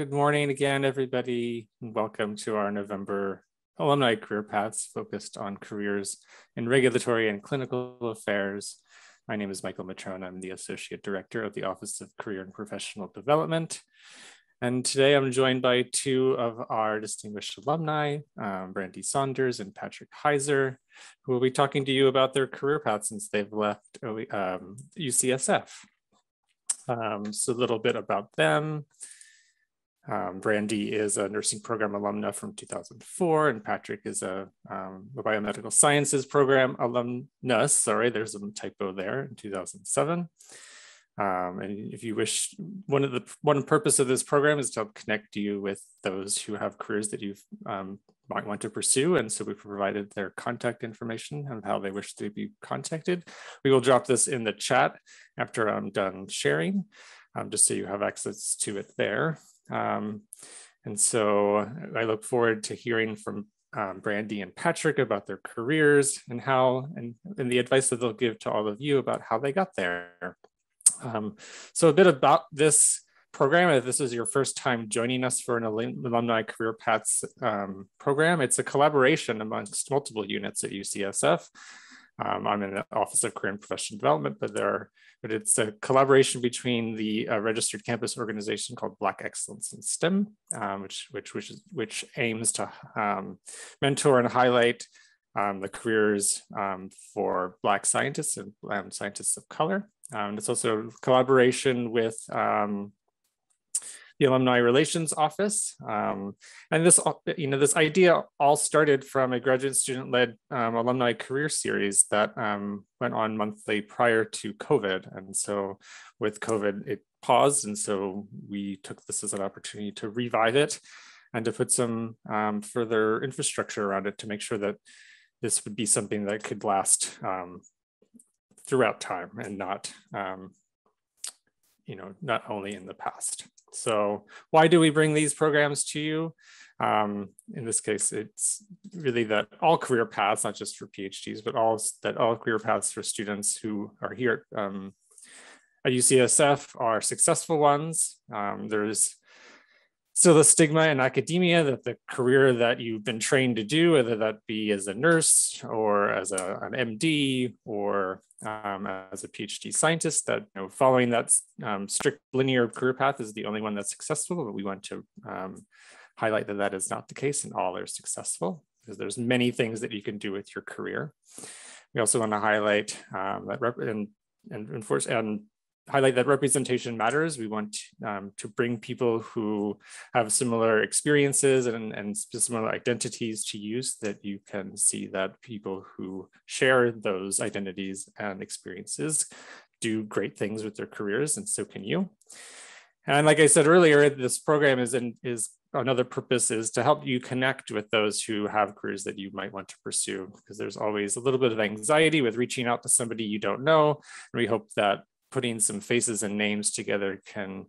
good morning again, everybody. Welcome to our November alumni career paths focused on careers in regulatory and clinical affairs. My name is Michael Matrone. I'm the Associate Director of the Office of Career and Professional Development. And today I'm joined by two of our distinguished alumni, um, Brandi Saunders and Patrick Heiser, who will be talking to you about their career path since they've left um, UCSF. Um, so a little bit about them. Um, Brandi is a nursing program alumna from 2004, and Patrick is a, um, a biomedical sciences program alumnus. Sorry, there's a typo there in 2007. Um, and if you wish, one of the one purpose of this program is to help connect you with those who have careers that you um, might want to pursue. And so we provided their contact information and how they wish to be contacted. We will drop this in the chat after I'm done sharing, um, just so you have access to it there. Um, and so I look forward to hearing from um, Brandi and Patrick about their careers and how, and, and the advice that they'll give to all of you about how they got there. Um, so a bit about this program, if this is your first time joining us for an Alumni Career Paths um, program, it's a collaboration amongst multiple units at UCSF. Um, I'm in the Office of Career and Professional Development, but there are, but it's a collaboration between the uh, registered campus organization called Black Excellence in STEM, um, which which which is, which aims to um, mentor and highlight um, the careers um, for Black scientists and um, scientists of color. it's also a collaboration with the Alumni Relations Office. Um, and this, you know, this idea all started from a graduate student-led um, alumni career series that um, went on monthly prior to COVID. And so with COVID, it paused. And so we took this as an opportunity to revive it and to put some um, further infrastructure around it to make sure that this would be something that could last um, throughout time and not um, you know, not only in the past. So why do we bring these programs to you? Um, in this case, it's really that all career paths, not just for PhDs, but all that all career paths for students who are here um, at UCSF are successful ones. Um, there's still the stigma in academia that the career that you've been trained to do, whether that be as a nurse or as a, an MD or um, as a PhD scientist, that you know, following that um, strict linear career path is the only one that's successful, but we want to um, highlight that that is not the case and all are successful because there's many things that you can do with your career. We also want to highlight um, that rep- and, and enforce and highlight that representation matters. We want um, to bring people who have similar experiences and, and similar identities to use that you can see that people who share those identities and experiences do great things with their careers and so can you. And like I said earlier, this program is, in, is another purpose is to help you connect with those who have careers that you might want to pursue because there's always a little bit of anxiety with reaching out to somebody you don't know. And we hope that putting some faces and names together can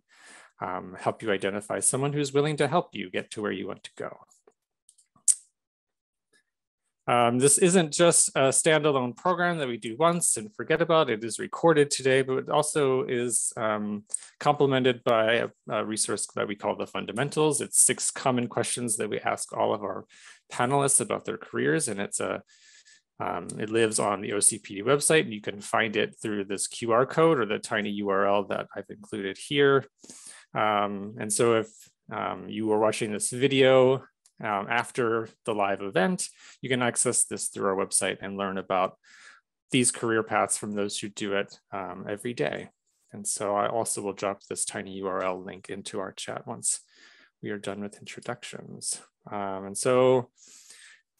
um, help you identify someone who's willing to help you get to where you want to go. Um, this isn't just a standalone program that we do once and forget about. It is recorded today, but it also is um, complemented by a, a, resource that we call the fundamentals. It's six common questions that we ask all of our panelists about their careers, and it's a um, it lives on the OCPD website and you can find it through this QR code or the tiny URL that I've included here. Um, and so if um, you are watching this video um, after the live event, you can access this through our website and learn about these career paths from those who do it um, every day. And so I also will drop this tiny URL link into our chat once we are done with introductions. Um, and so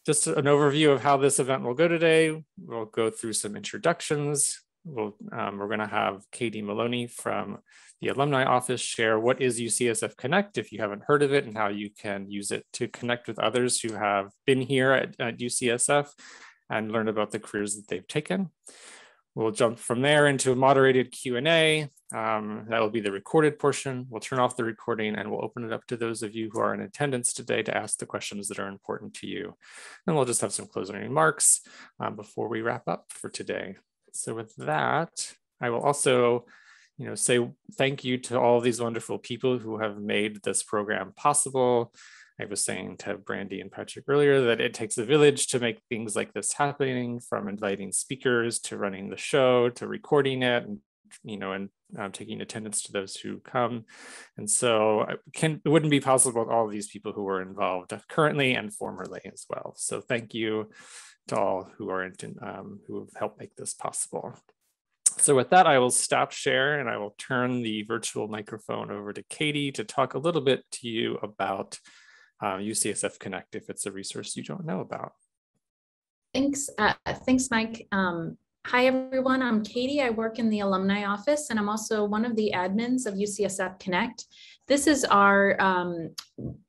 just an overview of how this event will go today. We'll go through some introductions. We'll, um, we're going to have Katie Maloney from the alumni office share what is UCSF Connect if you haven't heard of it and how you can use it to connect with others who have been here at, at UCSF and learn about the careers that they've taken. We'll jump from there into a moderated Q&A. Um, that will be the recorded portion. We'll turn off the recording and we'll open it up to those of you who are in attendance today to ask the questions that are important to you. And we'll just have some closing remarks um, before we wrap up for today. So with that, I will also you know, say thank you to all these wonderful people who have made this program possible. I was saying to Brandi and Patrick earlier that it takes a village to make things like this happening, from inviting speakers to running the show to recording it and you know, and um, taking attendance to those who come. And so can, it wouldn't be possible with all of these people who are involved currently and formerly as well. So thank you to all who are in, um, who have helped make this possible. So with that, I will stop share and I will turn the virtual microphone over to Katie to talk a little bit to you about uh, UCSF Connect if it's a resource you don't know about. Thanks, uh, thanks, Mike. Um, Hi, everyone. I'm Katie. I work in the alumni office, and I'm also one of the admins of UCSF Connect. This is our um,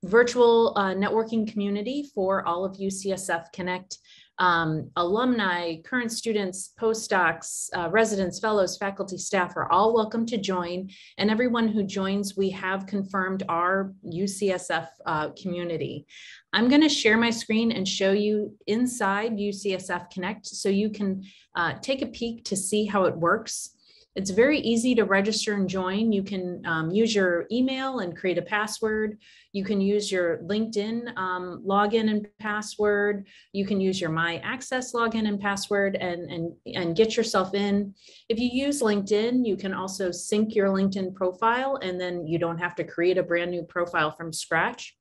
virtual uh, networking community for all of UCSF Connect um, alumni, current students, postdocs, uh, residents, fellows, faculty, staff are all welcome to join. And everyone who joins, we have confirmed our UCSF uh, community. I'm going to share my screen and show you inside UCSF Connect so you can uh, take a peek to see how it works. It's very easy to register and join. You can um, use your email and create a password. You can use your LinkedIn um, login and password. You can use your My Access login and password and, and, and get yourself in. If you use LinkedIn, you can also sync your LinkedIn profile and then you don't have to create a brand new profile from scratch.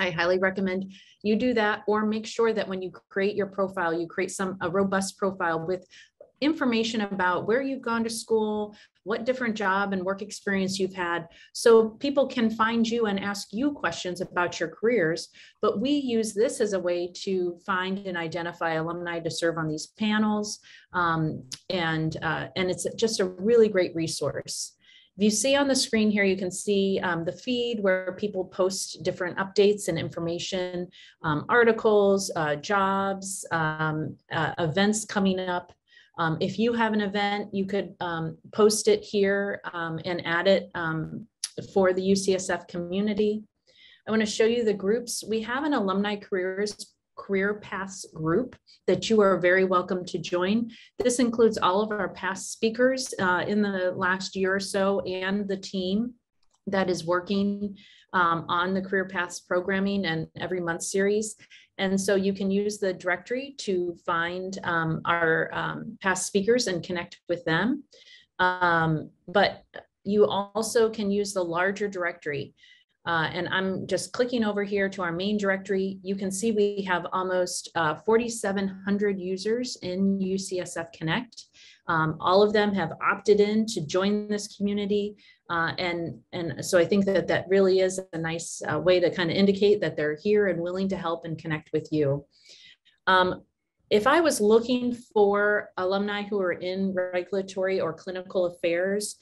I highly recommend you do that or make sure that when you create your profile, you create some a robust profile with information about where you've gone to school, what different job and work experience you've had. So people can find you and ask you questions about your careers. But we use this as a way to find and identify alumni to serve on these panels. Um, and, uh, and it's just a really great resource. If you see on the screen here, you can see um, the feed where people post different updates and information, um, articles, uh, jobs, um, uh, events coming up. Um, if you have an event, you could um, post it here um, and add it um, for the UCSF community. I want to show you the groups. We have an alumni careers career paths group that you are very welcome to join. This includes all of our past speakers uh, in the last year or so and the team that is working um, on the career paths programming and every month series. And so you can use the directory to find um, our um, past speakers and connect with them. Um, but you also can use the larger directory. Uh, and I'm just clicking over here to our main directory. You can see we have almost uh, 4,700 users in UCSF Connect. Um, all of them have opted in to join this community. Uh, and, and so I think that that really is a nice uh, way to kind of indicate that they're here and willing to help and connect with you. Um, if I was looking for alumni who are in regulatory or clinical affairs,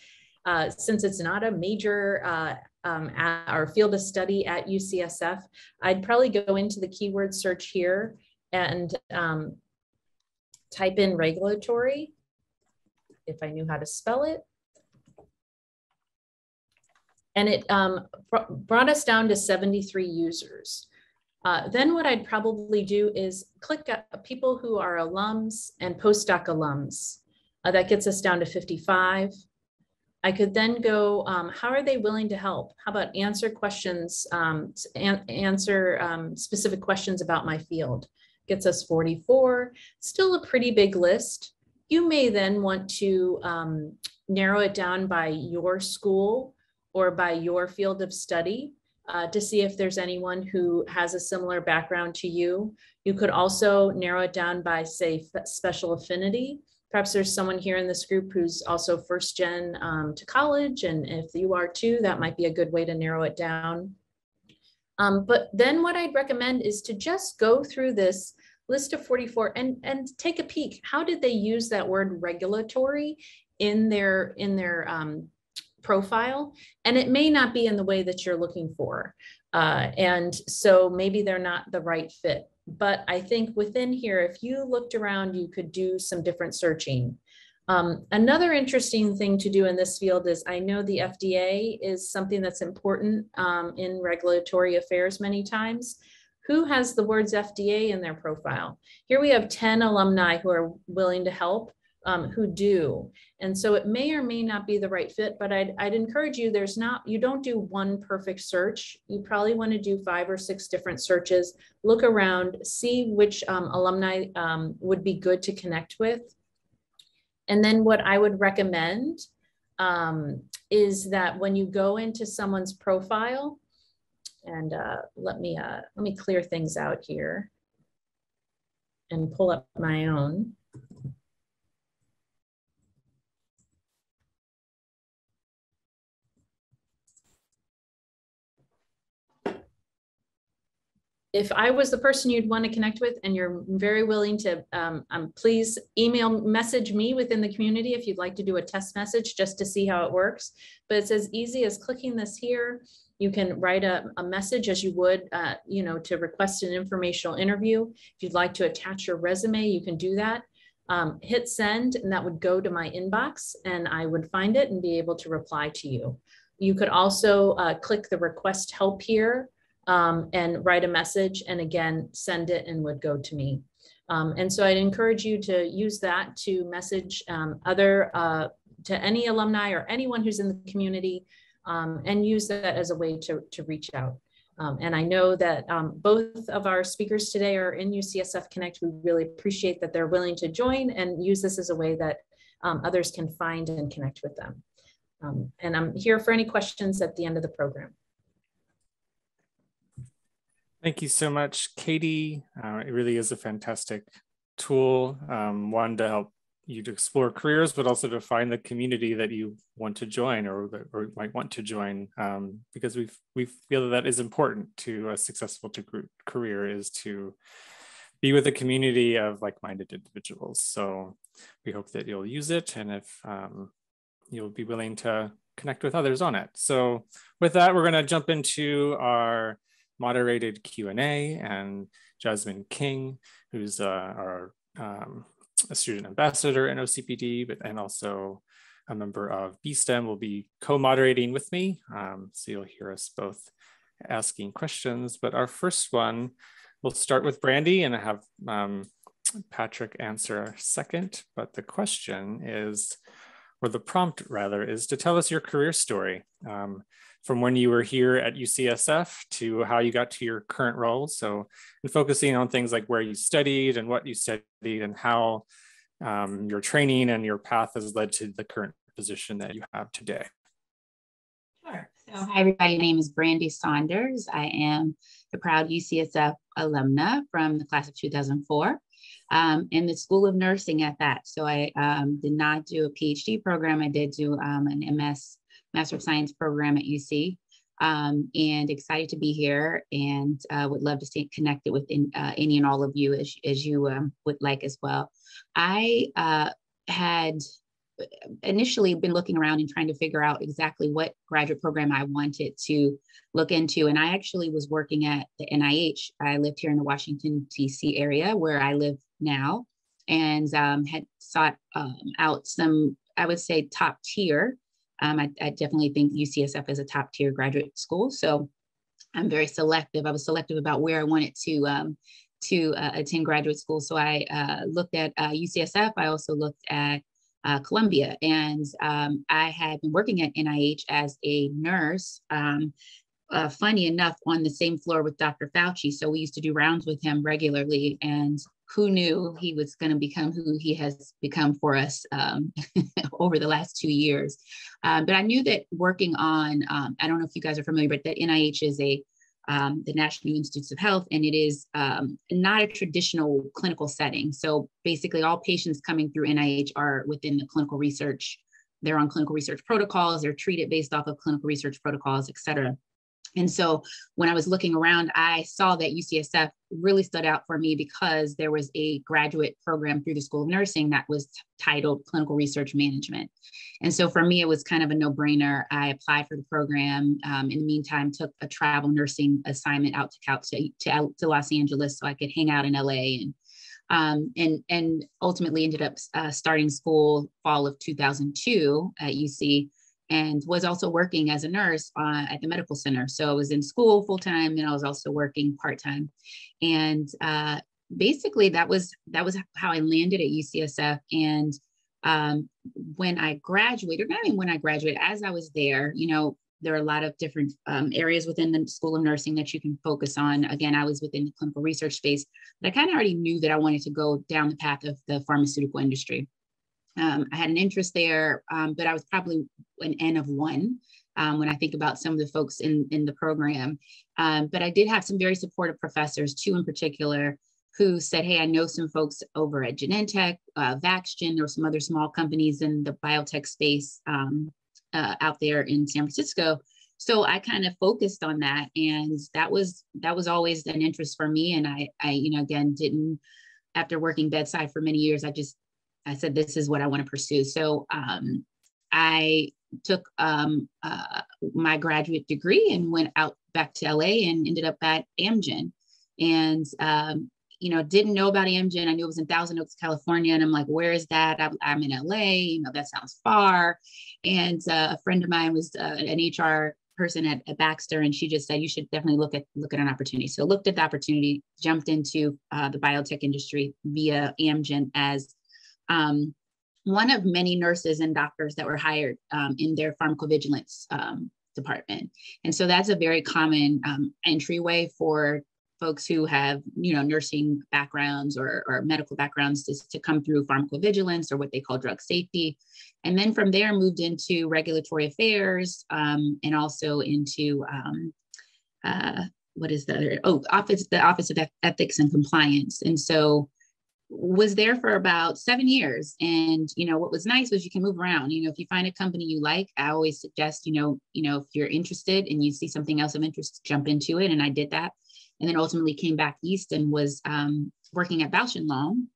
uh, since it's not a major uh, um, our field of study at UCSF, I'd probably go into the keyword search here and um, type in regulatory, if I knew how to spell it and it um, brought us down to 73 users. Uh, then what I'd probably do is click people who are alums and postdoc alums. Uh, that gets us down to 55. I could then go, um, how are they willing to help? How about answer questions, um, an answer um, specific questions about my field? Gets us 44, still a pretty big list. You may then want to um, narrow it down by your school or by your field of study uh, to see if there's anyone who has a similar background to you. You could also narrow it down by, say, special affinity. Perhaps there's someone here in this group who's also first gen um, to college, and if you are too, that might be a good way to narrow it down. Um, but then what I'd recommend is to just go through this list of 44 and, and take a peek. How did they use that word regulatory in their, in their um, profile and it may not be in the way that you're looking for. Uh, and so maybe they're not the right fit. But I think within here, if you looked around, you could do some different searching. Um, another interesting thing to do in this field is I know the FDA is something that's important um, in regulatory affairs many times. Who has the words FDA in their profile? Here we have 10 alumni who are willing to help. um, who do. And so it may or may not be the right fit, but I'd, I'd encourage you, there's not, you don't do one perfect search. You probably want to do five or six different searches, look around, see which um, alumni um, would be good to connect with. And then what I would recommend um, is that when you go into someone's profile, and uh, let me uh, let me clear things out here and pull up my own. if I was the person you'd want to connect with and you're very willing to, um, um, please email, message me within the community if you'd like to do a test message just to see how it works. But it's as easy as clicking this here. You can write a, a message as you would, uh, you know, to request an informational interview. If you'd like to attach your resume, you can do that. Um, hit send and that would go to my inbox and I would find it and be able to reply to you. You could also uh, click the request help here um, and write a message and again, send it and would go to me. Um, and so I'd encourage you to use that to message um, other, uh, to any alumni or anyone who's in the community um, and use that as a way to, to reach out. Um, and I know that um, both of our speakers today are in UCSF Connect. We really appreciate that they're willing to join and use this as a way that others can find and connect with them. and I'm here for any questions at the end of the program. Thank you so much, Katie. Uh, it really is a fantastic tool, um, one to help you to explore careers, but also to find the community that you want to join or, or might want to join, um, because we we feel that, that is important to a successful to career is to be with a community of like-minded individuals. So we hope that you'll use it, and if um, you'll be willing to connect with others on it. So with that, we're going to jump into our moderated Q&A and Jasmine King, who's uh, our um, a student ambassador in OCPD, but and also a member of BSTEM will be co-moderating with me. Um, so you'll hear us both asking questions, but our first one, we'll start with Brandi and I have um, Patrick answer second, but the question is, or the prompt rather, is to tell us your career story. Um, from when you were here at UCSF to how you got to your current role. So, and focusing on things like where you studied and what you studied and how um, your training and your path has led to the current position that you have today. Sure. So, hi, everybody. My name is Brandi Saunders. I am the proud UCSF alumna from the class of 2004 um, in the School of Nursing at that. So, I um, did not do a PhD program. I did do um, an MS Master of Science program at UC. Um, and excited to be here and uh, would love to stay connected with in, uh, any and all of you as, as you um, would like as well. I uh, had initially been looking around and trying to figure out exactly what graduate program I wanted to look into. And I actually was working at the NIH. I lived here in the Washington, D.C. area where I live now and um, had sought um, out some, I would say, top tier um, I, I, definitely think UCSF is a top tier graduate school. So I'm very selective. I was selective about where I wanted to um, to uh, attend graduate school. So I uh, looked at uh, UCSF. I also looked at uh, Columbia, and um, I had been working at NIH as a nurse. Um, uh, funny enough, on the same floor with Dr. Fauci. So we used to do rounds with him regularly, and who knew he was going to become who he has become for us um, over the last two years. Um, but I knew that working on, um, I don't know if you guys are familiar, but that NIH is a um, the National Institutes of Health, and it is um, not a traditional clinical setting. So basically, all patients coming through NIH are within the clinical research. They're on clinical research protocols. They're treated based off of clinical research protocols, et cetera. And so when I was looking around, I saw that UCSF really stood out for me because there was a graduate program through the School of Nursing that was titled Clinical Research Management. And so for me, it was kind of a no brainer. I applied for the program. Um, in the meantime, took a travel nursing assignment out to, to, to, to Los Angeles so I could hang out in LA and um, and and ultimately ended up uh, starting school fall of 2002 at UC and was also working as a nurse uh, at the medical center. So I was in school full time, and I was also working part time. And uh, basically, that was that was how I landed at UCSF. And Um, when I graduated, not even when I graduated, as I was there, you know, there are a lot of different um, areas within the School of Nursing that you can focus on. Again, I was within the clinical research space, but I kind of already knew that I wanted to go down the path of the pharmaceutical industry. Um, I had an interest there, um, but I was probably an N of one um, when I think about some of the folks in, in the program. Um, but I did have some very supportive professors, two in particular, who said, Hey, I know some folks over at Genentech, uh, VaxGen, or some other small companies in the biotech space um, uh, out there in San Francisco. So I kind of focused on that, and that was that was always an interest for me. And I, I, you know, again, didn't after working bedside for many years, I just I said this is what I want to pursue. So um, I took um, uh, my graduate degree and went out back to LA and ended up at Amgen. And um, you know, didn't know about Amgen. I knew it was in Thousand Oaks, California. And I'm like, where is that? I'm, I'm in LA. You know, that sounds far. And uh, a friend of mine was uh, an HR person at, at, Baxter, and she just said, you should definitely look at look at an opportunity. So looked at the opportunity, jumped into uh, the biotech industry via Amgen as um, one of many nurses and doctors that were hired um, in their pharmacovigilance um, department. And so that's a very common um, entryway for folks who have you know nursing backgrounds or, or medical backgrounds to, to come through pharmacovigilance or what they call drug safety and then from there moved into regulatory affairs um, and also into um, uh, what is the other oh office the office of ethics and compliance and so was there for about seven years. And you know what was nice was you can move around. You know if you find a company you like i always suggest you know you know if you're interested and you see something else of interest jump into it. And i did that. And then ultimately came back east and was um, working at Bausch and Lomb,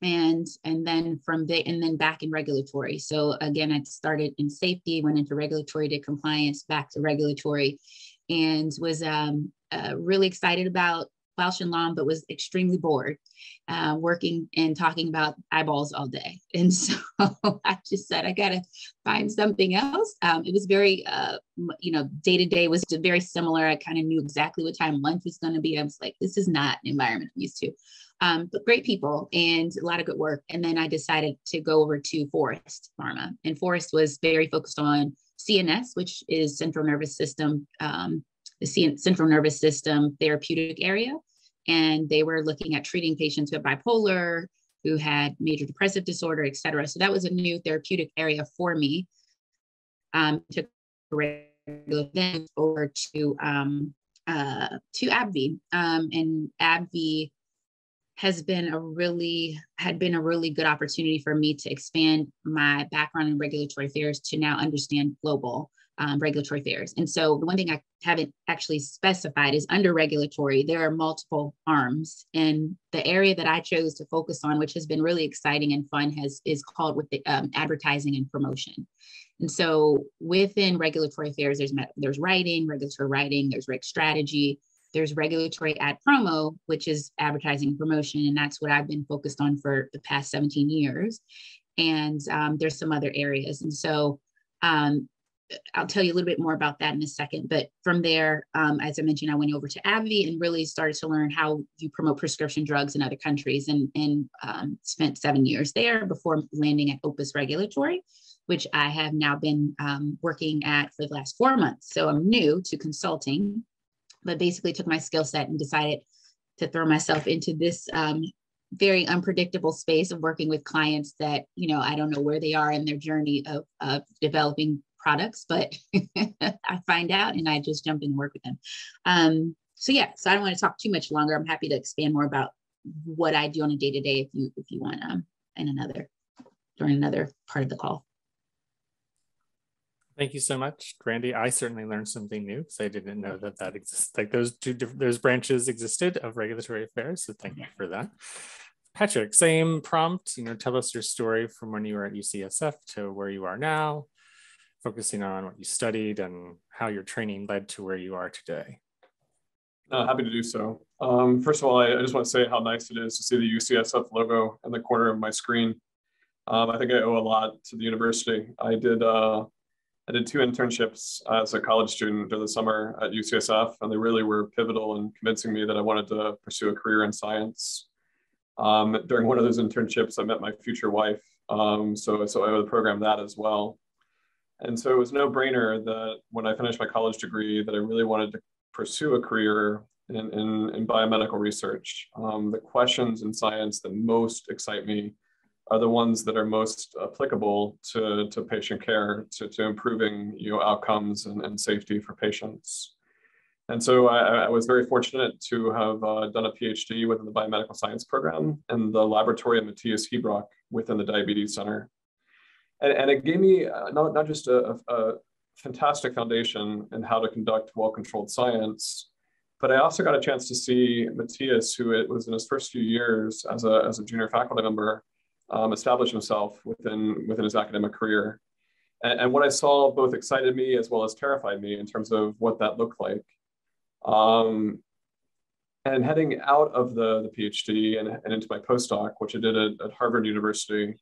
and and then from there and then back in regulatory. So again, I started in safety, went into regulatory, did compliance, back to regulatory, and was um, uh, really excited about Bausch and Lomb, but was extremely bored uh, working and talking about eyeballs all day. And so I just said, I got to find something else. Um, it was very, uh, you know, day to day was very similar. I kind of knew exactly what time lunch was going to be. I was like, this is not an environment I'm used to. Um, but great people and a lot of good work. And then I decided to go over to Forest Pharma. And Forest was very focused on CNS, which is central nervous system um, the central nervous system therapeutic area. And they were looking at treating patients with bipolar, who had major depressive disorder, et cetera. So that was a new therapeutic area for me. Um, took regular over to um, uh, to AbbVie, um, and AbbVie has been a really had been a really good opportunity for me to expand my background in regulatory affairs to now understand global um, regulatory affairs. And so the one thing I haven't actually specified is under regulatory, there are multiple arms. And the area that I chose to focus on, which has been really exciting and fun, has is called with the um, advertising and promotion. And so within regulatory affairs, there's there's writing, regulatory writing, there's reg strategy, there's regulatory ad promo, which is advertising and promotion, and that's what I've been focused on for the past 17 years. And um, there's some other areas. And so um, I'll tell you a little bit more about that in a second. But from there, um, as I mentioned, I went over to AbbVie and really started to learn how you promote prescription drugs in other countries and, and um, spent seven years there before landing at Opus Regulatory, which I have now been um, working at for the last four months. So I'm new to consulting, but basically took my skill set and decided to throw myself into this um, very unpredictable space of working with clients that you know i don't know where they are in their journey of, of developing products, but I find out and I just jump in and work with them. Um, so yeah, so I don't want to talk too much longer. I'm happy to expand more about what I do on a day to day if you if you want um in another during another part of the call. Thank you so much, Brandi. I certainly learned something new because I didn't know that that exists. Like those two different those branches existed of regulatory affairs. So thank you for that. Patrick, same prompt. You know, tell us your story from when you were at UCSF to where you are now, focusing on what you studied and how your training led to where you are today. Uh, happy to do so. Um, first of all, I, I, just want to say how nice it is to see the UCSF logo in the corner of my screen. Um, I think I owe a lot to the university. I did uh, I did two internships as a college student during the summer at UCSF, and they really were pivotal in convincing me that I wanted to pursue a career in science. Um, during one of those internships, I met my future wife, Um, so, so I would program that as well. And so it was no brainer that when I finished my college degree that I really wanted to pursue a career in, in, in biomedical research. Um, the questions in science that most excite me are the ones that are most applicable to, to patient care, to, to improving you know, outcomes and, and safety for patients. And so I, I was very fortunate to have uh, done a PhD within the biomedical science program in the laboratory of Matthias Hebrok within the Diabetes Center. And, and it gave me uh, not, not just a, a fantastic foundation in how to conduct well-controlled science, but I also got a chance to see Matthias, who it was in his first few years as a, as a junior faculty member, um, establish himself within, within his academic career. And, and, what I saw both excited me as well as terrified me in terms of what that looked like. Um, and heading out of the, the PhD and, and into my postdoc, which I did at, at Harvard University,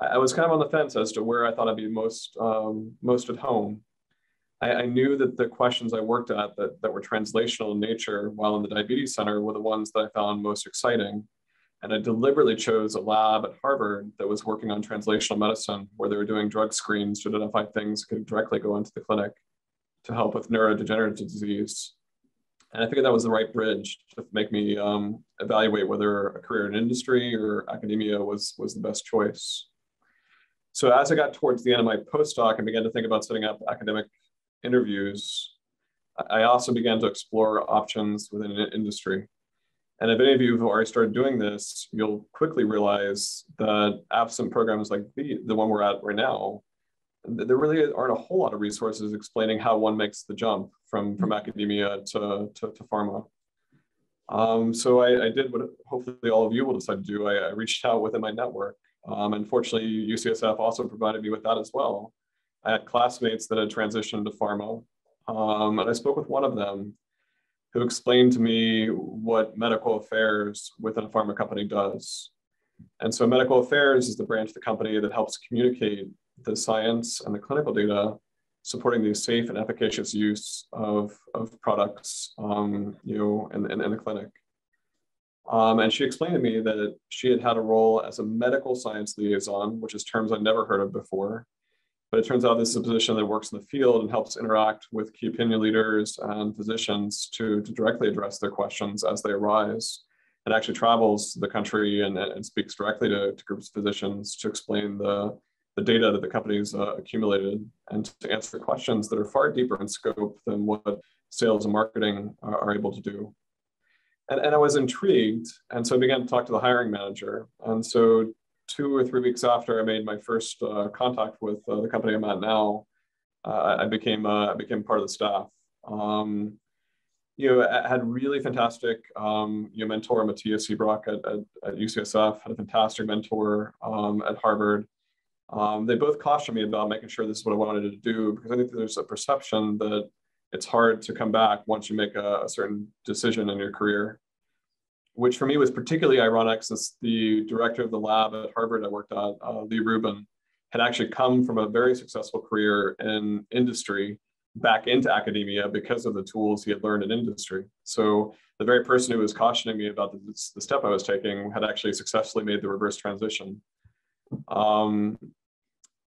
I, I, was kind of on the fence as to where I thought I'd be most, um, most at home. I, I, knew that the questions I worked at that, that were translational in nature while in the Diabetes Center were the ones that I found most exciting. And I deliberately chose a lab at Harvard that was working on translational medicine, where they were doing drug screens to identify things that could directly go into the clinic to help with neurodegenerative disease. And I figured that was the right bridge to make me um, evaluate whether a career in industry or academia was, was the best choice. So as I got towards the end of my postdoc and began to think about setting up academic interviews, I also began to explore options within industry. And if any of you have already started doing this, you'll quickly realize that absent programs like the, the one we're at right now, there really aren't a whole lot of resources explaining how one makes the jump from, from academia to, to, to pharma. Um, so I, I, did what hopefully all of you will decide to do. I, I reached out within my network. Um, and fortunately, UCSF also provided me with that as well. I had classmates that had transitioned to pharma. Um, and I spoke with one of them who explained to me what medical affairs within a pharma company does. And so medical affairs is the branch of the company that helps communicate the science and the clinical data supporting the safe and efficacious use of, of products um, you know, in, in, in the clinic. Um, and she explained to me that she had had a role as a medical science liaison, which is terms I'd never heard of before, but it turns out this is a position that works in the field and helps interact with key opinion leaders and physicians to, to directly address their questions as they arise. And actually travels the country and, and speaks directly to, to groups of physicians to explain the, the data that the company's uh, accumulated and to answer questions that are far deeper in scope than what sales and marketing are, are able to do. And, and I was intrigued. And so I began to talk to the hiring manager. And so two or three weeks after I made my first uh, contact with uh, the company I'm at now, uh, I became uh, I became part of the staff. Um, you know, I had really fantastic um, you know, mentor Matthias Hebrok at, at, at, UCSF, had a fantastic mentor um, at Harvard. Um, they both cautioned me about making sure this is what I wanted to do because I think there's a perception that it's hard to come back once you make a, a certain decision in your career which for me was particularly ironic since the director of the lab at Harvard I worked at, uh, Lee Rubin, had actually come from a very successful career in industry back into academia because of the tools he had learned in industry. So the very person who was cautioning me about the, the step I was taking had actually successfully made the reverse transition. Um,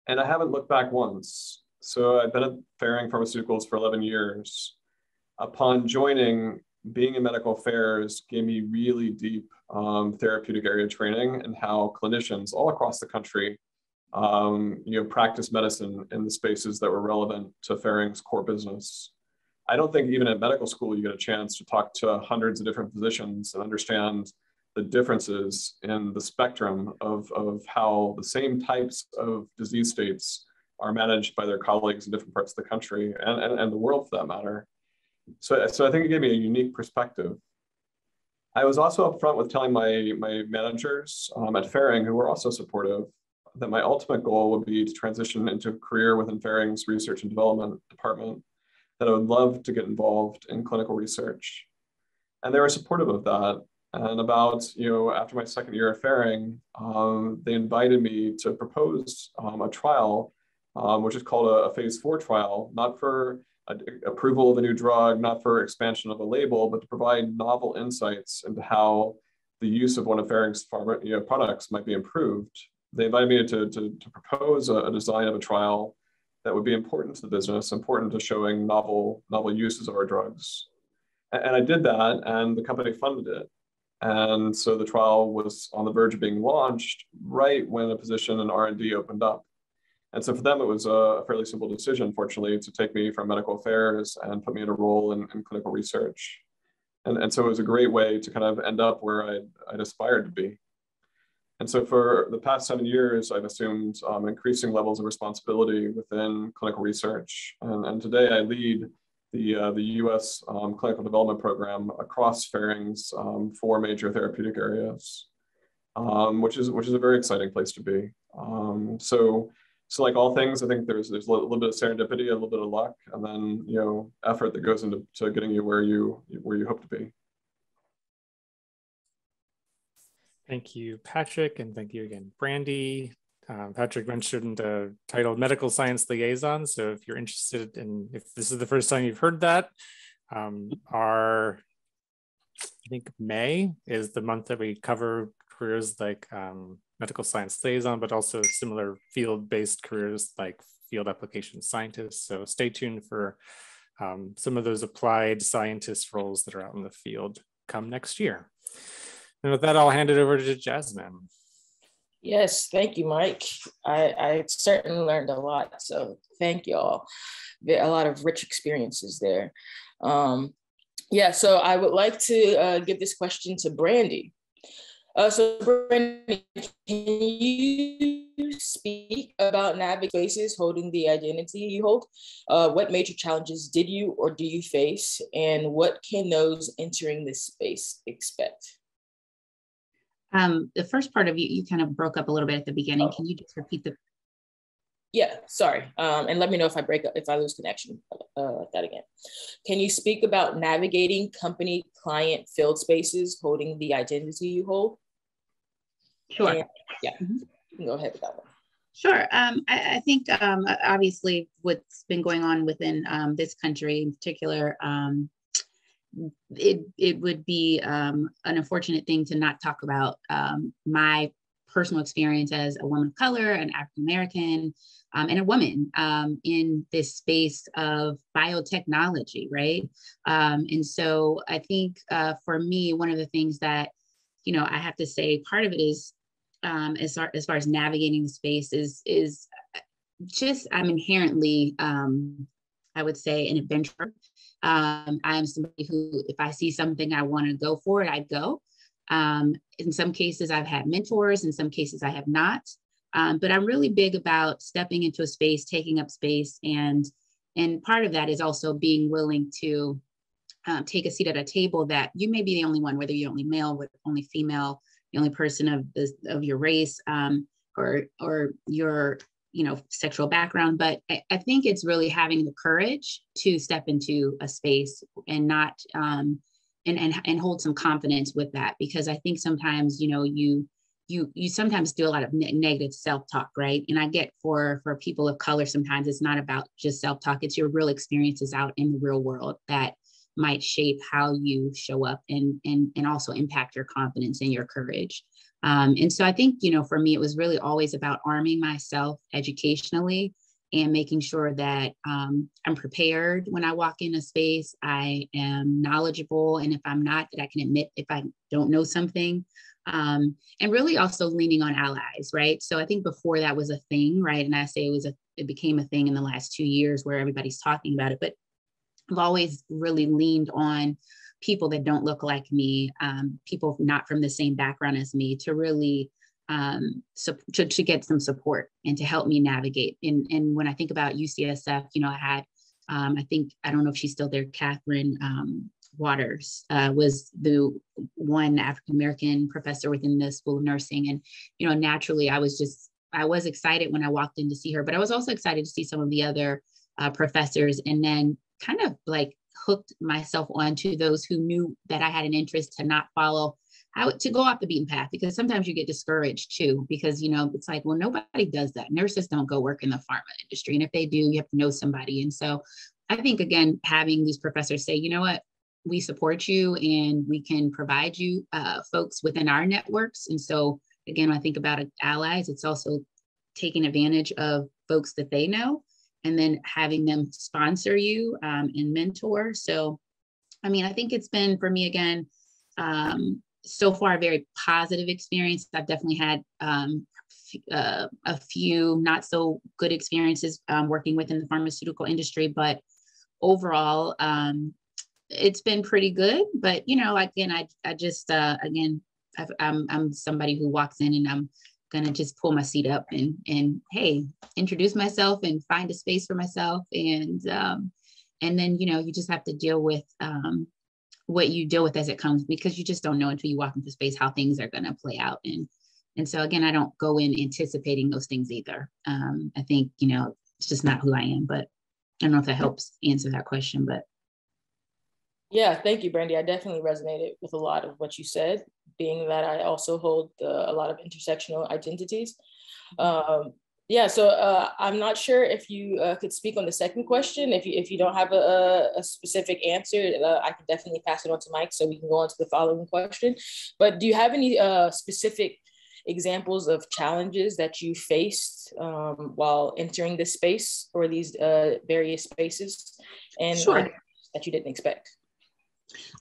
and I haven't looked back once. So I've been at Ferring Pharmaceuticals for 11 years. Upon joining, being in medical affairs gave me really deep um, therapeutic area training and how clinicians all across the country um, you know, practice medicine in the spaces that were relevant to Ferring's core business. I don't think even at medical school you get a chance to talk to hundreds of different physicians and understand the differences in the spectrum of, of how the same types of disease states are managed by their colleagues in different parts of the country and, and, and the world for that matter. So, so I think it gave me a unique perspective. I was also upfront with telling my, my managers um, at Ferring, who were also supportive, that my ultimate goal would be to transition into a career within Ferring's research and development department, that I would love to get involved in clinical research. And they were supportive of that. And about, you know, after my second year at Ferring, um, they invited me to propose um, a trial, um, which is called a, a phase four trial, not for approval of a new drug, not for expansion of a label, but to provide novel insights into how the use of one of Ferring's pharma, you know, products might be improved they invited me to, to, to propose a, a, design of a trial that would be important to the business, important to showing novel, novel uses of our drugs. And, and I did that, and the company funded it. And so the trial was on the verge of being launched right when a position in R&D opened up. And so for them, it was a fairly simple decision, fortunately, to take me from medical affairs and put me in a role in, in clinical research. And, and so it was a great way to kind of end up where I'd, I'd aspired to be. And so for the past seven years, I've assumed um, increasing levels of responsibility within clinical research. And, and today I lead the, uh, the US um, clinical development program across Ferring's um, four major therapeutic areas, um, which, is, which is a very exciting place to be. Um, so so like all things, I think there's there's a little, bit of serendipity, a little bit of luck, and then you know effort that goes into to getting you where you where you hope to be. Thank you, Patrick, and thank you again, Brandi. Um, Patrick mentioned a title medical science liaison. So if you're interested in, if this is the first time you've heard that, um, our, I think May is the month that we cover careers like um, medical science liaison, but also similar field-based careers like field application scientists. So stay tuned for um, some of those applied scientist roles that are out in the field come next year. And with that, I'll hand it over to Jasmine. Yes, thank you, Mike. I, I certainly learned a lot. So thank you all. A lot of rich experiences there. Um, yeah, so I would like to uh, give this question to Brandi. Uh, so, Brandon, can you speak about Navic Spaces holding the identity you hold? Uh, what major challenges did you or do you face? And what can those entering this space expect? Um, the first part of you, you kind of broke up a little bit at the beginning. Oh. Can you just repeat the? Yeah, sorry. Um, and let me know if I break up, if I lose connection uh, that again. Can you speak about navigating company client field spaces holding the identity you hold? Sure. And, yeah, mm-hmm. you can go ahead with that one. Sure. Um, I, I, think um, obviously what's been going on within um, this country in particular, um, it, it would be um, an unfortunate thing to not talk about um, my personal experience as a woman of color, an African American, and a woman in this space of biotechnology, right? and so I think uh, for me, one of the things that you know, I have to say part of it is um, as far as far as navigating the space is is just I'm inherently um, I would say an adventurer. Um, I'm somebody who, if I see something I want to go for it, I go. Um, in some cases, I've had mentors. In some cases, I have not. Um, but I'm really big about stepping into a space, taking up space, and and part of that is also being willing to um, take a seat at a table that you may be the only one, whether you're only male, with only female, the only person of the of your race um, or or your you know sexual background. But I, I, think it's really having the courage to step into a space and not um, and, and and hold some confidence with that because i think sometimes you know you you you sometimes do a lot of ne- negative self-talk right? And i get for for people of color sometimes it's not about just self-talk it's your real experiences out in the real world that might shape how you show up and and and also impact your confidence and your courage. Um, and so i think you know for me it was really always about arming myself educationally and making sure that um, i'm prepared when i walk in a space i am knowledgeable and if i'm not that i can admit if i don't know something um, and really also leaning on allies right so i think before that was a thing right and i say it was a it became a thing in the last two years where everybody's talking about it but I've always really leaned on people that don't look like me, um, people not from the same background as me, to really um, so to, to get some support and to help me navigate. And, and when I think about UCSF, you know, I had, um, I think, I don't know if she's still there, Catherine um, Waters uh, was the one African American professor within the School of Nursing. And, you know, naturally, I was just, I was excited when I walked in to see her, but I was also excited to see some of the other uh, professors. And then kind of like hooked myself onto those who knew that I had an interest to not follow I would to go off the beaten path because sometimes you get discouraged too because you know it's like well nobody does that nurses don't go work in the pharma industry and if they do you have to know somebody and so I think again having these professors say you know what we support you and we can provide you uh, folks within our networks and so again, I think about allies, it's also taking advantage of folks that they know and then having them sponsor you um, and mentor. So, I mean, I think it's been for me again, um, so far a very positive experience. I've definitely had um, uh, a few not so good experiences um, working within the pharmaceutical industry, but overall, um, it's been pretty good. But you know, again, I I just uh, again, i am I'm, I'm somebody who walks in and I'm gonna just pull my seat up and and hey, introduce myself and find a space for myself and um, and then you know you just have to deal with um, what you deal with as it comes because you just don't know until you walk into space how things are to play out and and so again i don't go in anticipating those things either um, i think you know it's just not who i am but i don't know if that helps answer that question but yeah thank you Brandi i definitely resonated with a lot of what you said being that i also hold a lot of intersectional identities um, yeah, so uh, I'm not sure if you uh, could speak on the second question. If you if you don't have a, a specific answer, uh, I can definitely pass it on to Mike so we can go on to the following question. But do you have any uh, specific examples of challenges that you faced um, while entering this space or these uh, various spaces, and sure. that you didn't expect?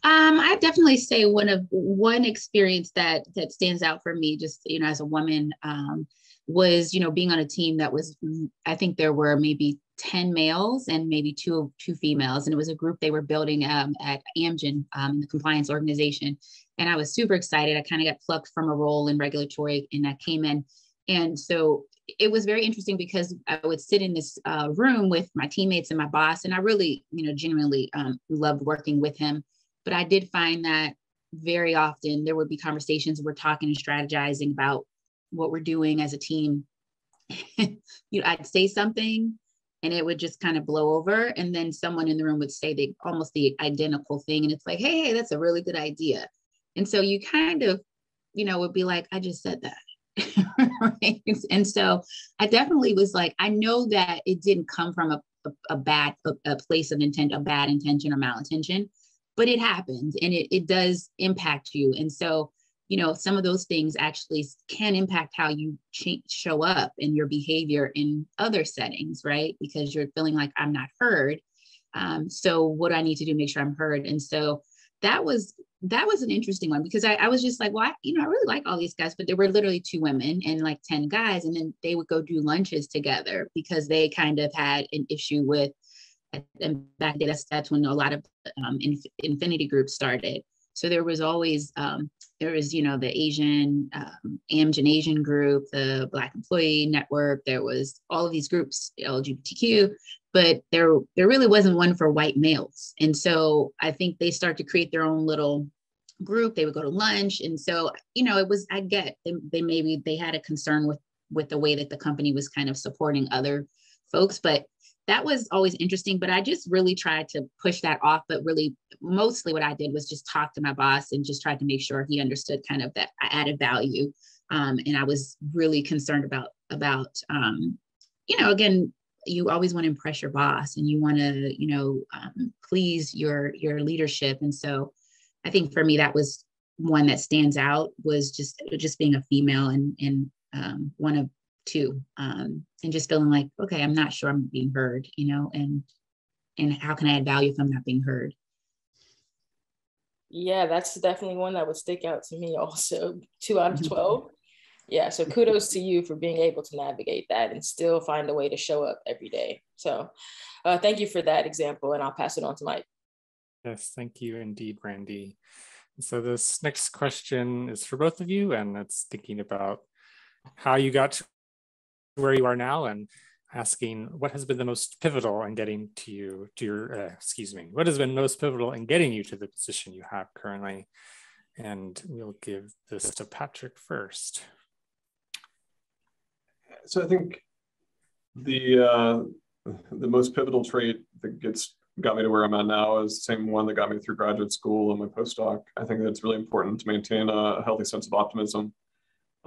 Um, I definitely say one of one experience that that stands out for me, just you know, as a woman. Um, was you know being on a team that was i think there were maybe 10 males and maybe two two females. And it was a group they were building um, at amgen um, the compliance organization. And i was super excited. I kind of got plucked from a role in regulatory and i came in. And so it was very interesting because i would sit in this uh, room with my teammates and my boss. And i really you know genuinely um, loved working with him but i did find that very often there would be conversations we're talking and strategizing about what we're doing as a team. You know i'd say something and it would just kind of blow over and then someone in the room would say the almost the identical thing and it's like hey, hey that's a really good idea. And so you kind of you know would be like i just said that. Right? and so i definitely was like i know that it didn't come from a, a, a bad a, a, place of intent a bad intention or malintention but it happens and it, it does impact you. And so you know some of those things actually can impact how you ch- show up and your behavior in other settings right? Because you're feeling like i'm not heard. Um, so what do i need to do make sure i'm heard? And so that was that was an interesting one because I, I was just like well I, you know i really like all these guys but there were literally two women and like 10 guys and then they would go do lunches together because they kind of had an issue with and back then that's, when a lot of um, inf- affinity groups started so there was always um, there was you know the Asian um, Amgen Asian group, the Black Employee Network. There was all of these groups LGBTQ, but there there really wasn't one for white males. And so I think they start to create their own little group. They would go to lunch, and so you know it was I get they, they maybe they had a concern with with the way that the company was kind of supporting other folks, but that was always interesting but i just really tried to push that off but really mostly what i did was just talk to my boss and just tried to make sure he understood kind of that I added value. Um, and i was really concerned about about um, you know again you always want to impress your boss and you want to you know um, please your your leadership. And so i think for me that was one that stands out was just just being a female and and um, one of too um, and just feeling like okay i'm not sure i'm being heard you know and and how can i add value if i'm not being heard? Yeah that's definitely one that would stick out to me also two out of mm-hmm. 12 yeah so kudos to you for being able to navigate that and still find a way to show up every day. So uh, thank you for that example and i'll pass it on to mike. Yes thank you indeed Brandi. So this next question is for both of you and it's thinking about how you got to where you are now and asking what has been the most pivotal in getting to you to your uh, excuse me what has been most pivotal in getting you to the position you have currently? And we'll give this to patrick first. So i think the uh, the most pivotal trait that gets got me to where i'm at now is the same one that got me through graduate school and my postdoc. I think that it's really important to maintain a healthy sense of optimism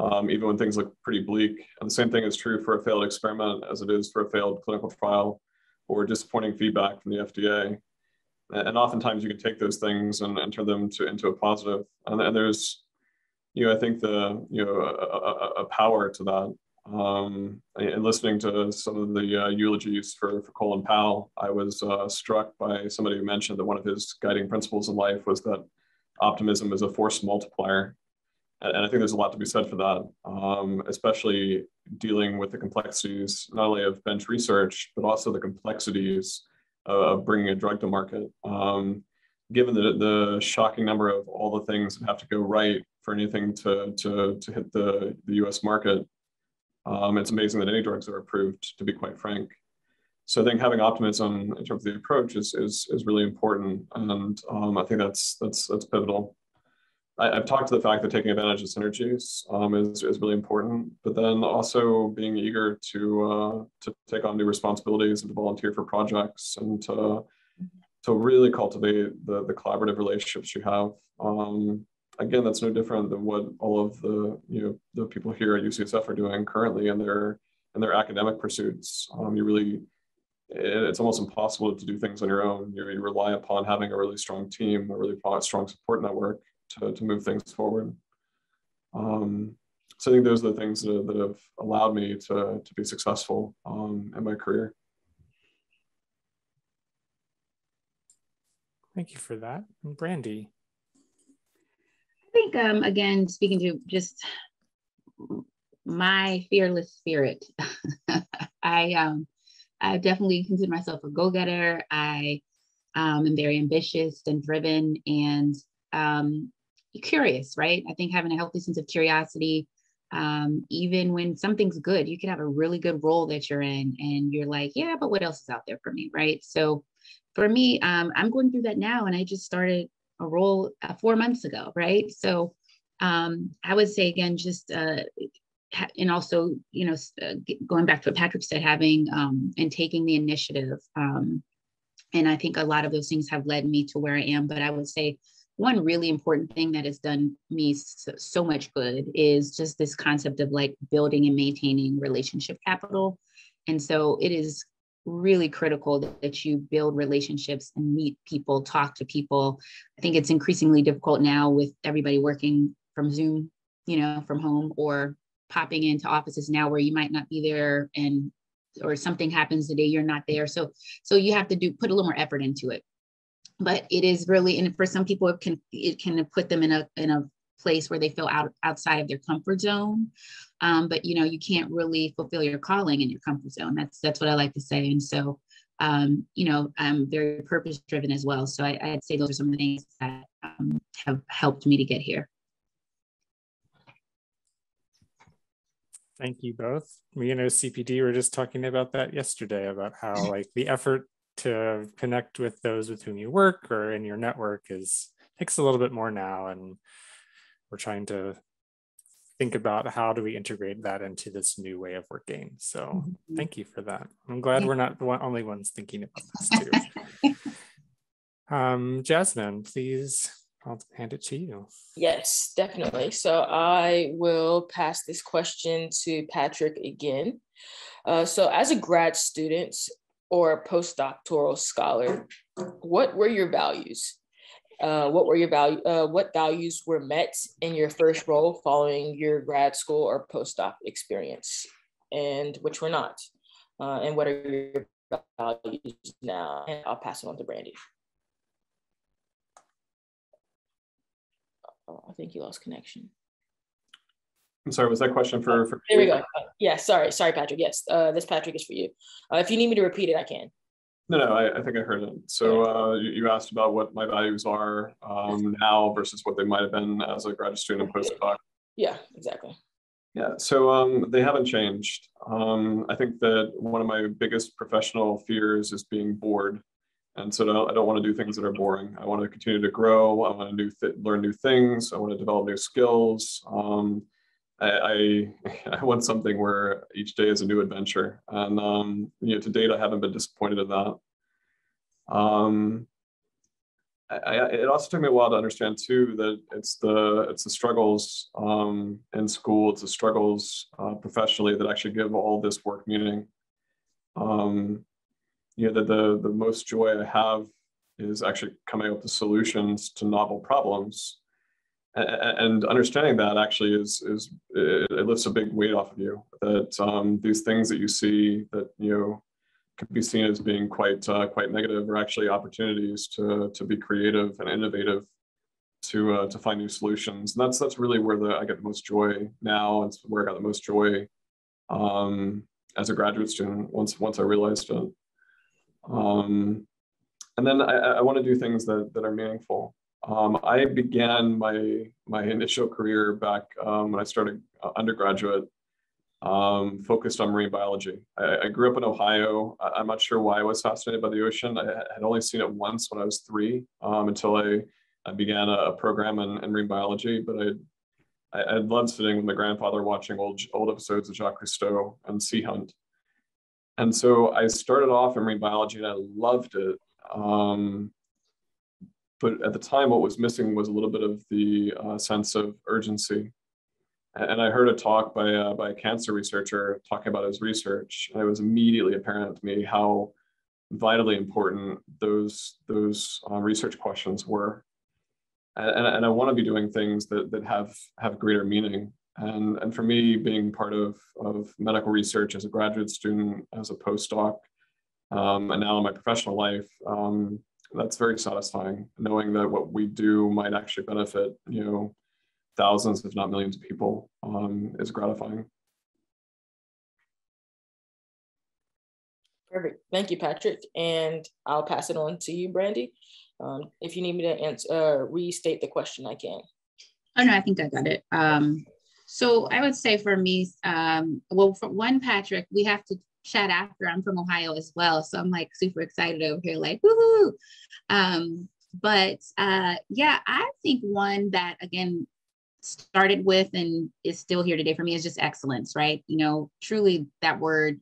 um, even when things look pretty bleak. And the same thing is true for a failed experiment as it is for a failed clinical trial or disappointing feedback from the FDA. And oftentimes you can take those things and, and turn them to, into a positive. And, and there's you know, I think the, you know, a, a, a power to that. Um, and listening to some of the uh, eulogies for, for Colin Powell, I was uh, struck by somebody who mentioned that one of his guiding principles in life was that optimism is a force multiplier. And, and I think there's a lot to be said for that, um, especially dealing with the complexities, not only of bench research, but also the complexities of bringing a drug to market. Um, given the, the shocking number of all the things that have to go right for anything to, to, to hit the, the US market, um, it's amazing that any drugs are approved, to be quite frank. So I think having optimism in terms of the approach is, is, is really important. And um, I think that's, that's, that's pivotal. I, have talked to the fact that taking advantage of synergies um, is, is really important, but then also being eager to, uh, to take on new responsibilities and to volunteer for projects and to, to really cultivate the, the collaborative relationships you have. Um, again, that's no different than what all of the you know the people here at UCSF are doing currently in their in their academic pursuits. Um, you really it's almost impossible to do things on your own. You, you, rely upon having a really strong team, a really strong support network to, to move things forward. Um, so I think those are the things that, that have allowed me to, to be successful um, in my career. Thank you for that. And Brandi. I think, um, again, speaking to just my fearless spirit, I, um, I definitely consider myself a go-getter. I um, am very ambitious and driven and um, curious, right? I think having a healthy sense of curiosity, um, even when something's good, you can have a really good role that you're in and you're like, yeah, but what else is out there for me, right? So for me, um, I'm going through that now and I just started a role uh, four months ago, right? So um, I would say again, just uh, and also, you know, uh, going back to what Patrick said, having um, and taking the initiative. Um, and I think a lot of those things have led me to where I am. But I would say one really important thing that has done me so, so much good is just this concept of like building and maintaining relationship capital. And so it is really critical that, you build relationships and meet people, talk to people. I think it's increasingly difficult now with everybody working from Zoom, you know, from home or popping into offices now where you might not be there and or something happens the day you're not there. So so you have to do put a little more effort into it. But it is really and for some people it can it can put them in a in a place where they feel out outside of their comfort zone. Um, but you know, you can't really fulfill your calling in your comfort zone. That's that's what I like to say. And so, um, you know, I'm very purpose driven as well. So I, I'd say those are some of the things that um, have helped me to get here. Thank you both. Me and OCPD were just talking about that yesterday about how like the effort to connect with those with whom you work or in your network is takes a little bit more now and we're trying to think about how do we integrate that into this new way of working. So mm-hmm. thank you for that. I'm glad we're not the only ones thinking about this too. um, Jasmine, please, I'll hand it to you. Yes, definitely. So I will pass this question to Patrick again. Uh, so as a grad student or postdoctoral scholar, what were your values? Uh, what were your value? Uh, what values were met in your first role following your grad school or postdoc experience, and which were not? Uh, and what are your values now? And I'll pass it on to Brandi. Oh, I think you lost connection. I'm sorry, was that question for? for there we go. yeah, sorry, sorry, Patrick. Yes, uh, this Patrick is for you. Uh, if you need me to repeat it, I can. No, no, I, I think I heard it. So uh, you, you, asked about what my values are um, now versus what they might have been as a graduate student and postdoc. Yeah, exactly. Yeah, so um, they haven't changed. Um, I think that one of my biggest professional fears is being bored. And so I don't want to do things that are boring. I want to continue to grow. I want to do learn new things. I want to develop new skills. Um, I, I, want something where each day is a new adventure, and um, you know, to date, I haven't been disappointed in that. Um, I, it also took me a while to understand too that it's the it's the struggles um, in school, it's the struggles uh, professionally that actually give all this work meaning. Um, you know, that the the most joy I have is actually coming up with solutions to novel problems and understanding that actually is is it lifts a big weight off of you that um, these things that you see that you know could be seen as being quite uh, quite negative are actually opportunities to to be creative and innovative to uh, to find new solutions. And that's that's really where the I get the most joy now. It's where I got the most joy um, as a graduate student once once I realized it. Um, and then I, I want to do things that that are meaningful um, I began my my initial career back um, when I started uh, undergraduate, um, focused on marine biology. I, I, grew up in Ohio. I, am not sure why I was fascinated by the ocean. I had only seen it once when I was three, um, until I, I began a, a program in, in, marine biology. But I, I, I loved sitting with my grandfather watching old old episodes of Jacques Cousteau and Sea Hunt. And so I started off in marine biology and I loved it. Um, but at the time, what was missing was a little bit of the uh, sense of urgency. And I heard a talk by, uh, by a cancer researcher talking about his research, and it was immediately apparent to me how vitally important those, those uh, research questions were. And, and I want to be doing things that, that have, have greater meaning. And, and for me, being part of, of medical research as a graduate student, as a postdoc, um, and now in my professional life, um, that's very satisfying knowing that what we do might actually benefit you know thousands if not millions of people um, is gratifying. Perfect. Thank you patrick and i'll pass it on to you Brandi um, if you need me to answer uh, restate the question i can. Oh no i think i got it. Um, so i would say for me um, well for one patrick we have to chat after. I'm from Ohio as well. So I'm like super excited over here, like, woohoo. Um, but uh, yeah, I think one that again started with and is still here today for me is just excellence, right? You know, truly that word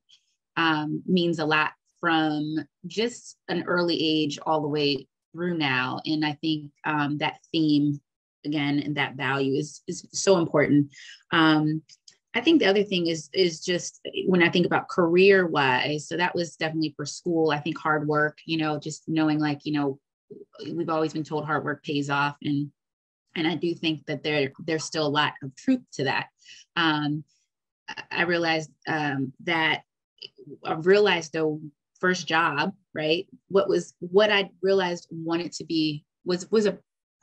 um, means a lot from just an early age all the way through now. And I think um, that theme again and that value is is so important. Um, I think the other thing is is just when I think about career wise. So that was definitely for school. I think hard work. You know, just knowing like you know, we've always been told hard work pays off, and and I do think that there there's still a lot of truth to that. Um, I realized um, that I realized though first job right what was what I realized wanted to be was was a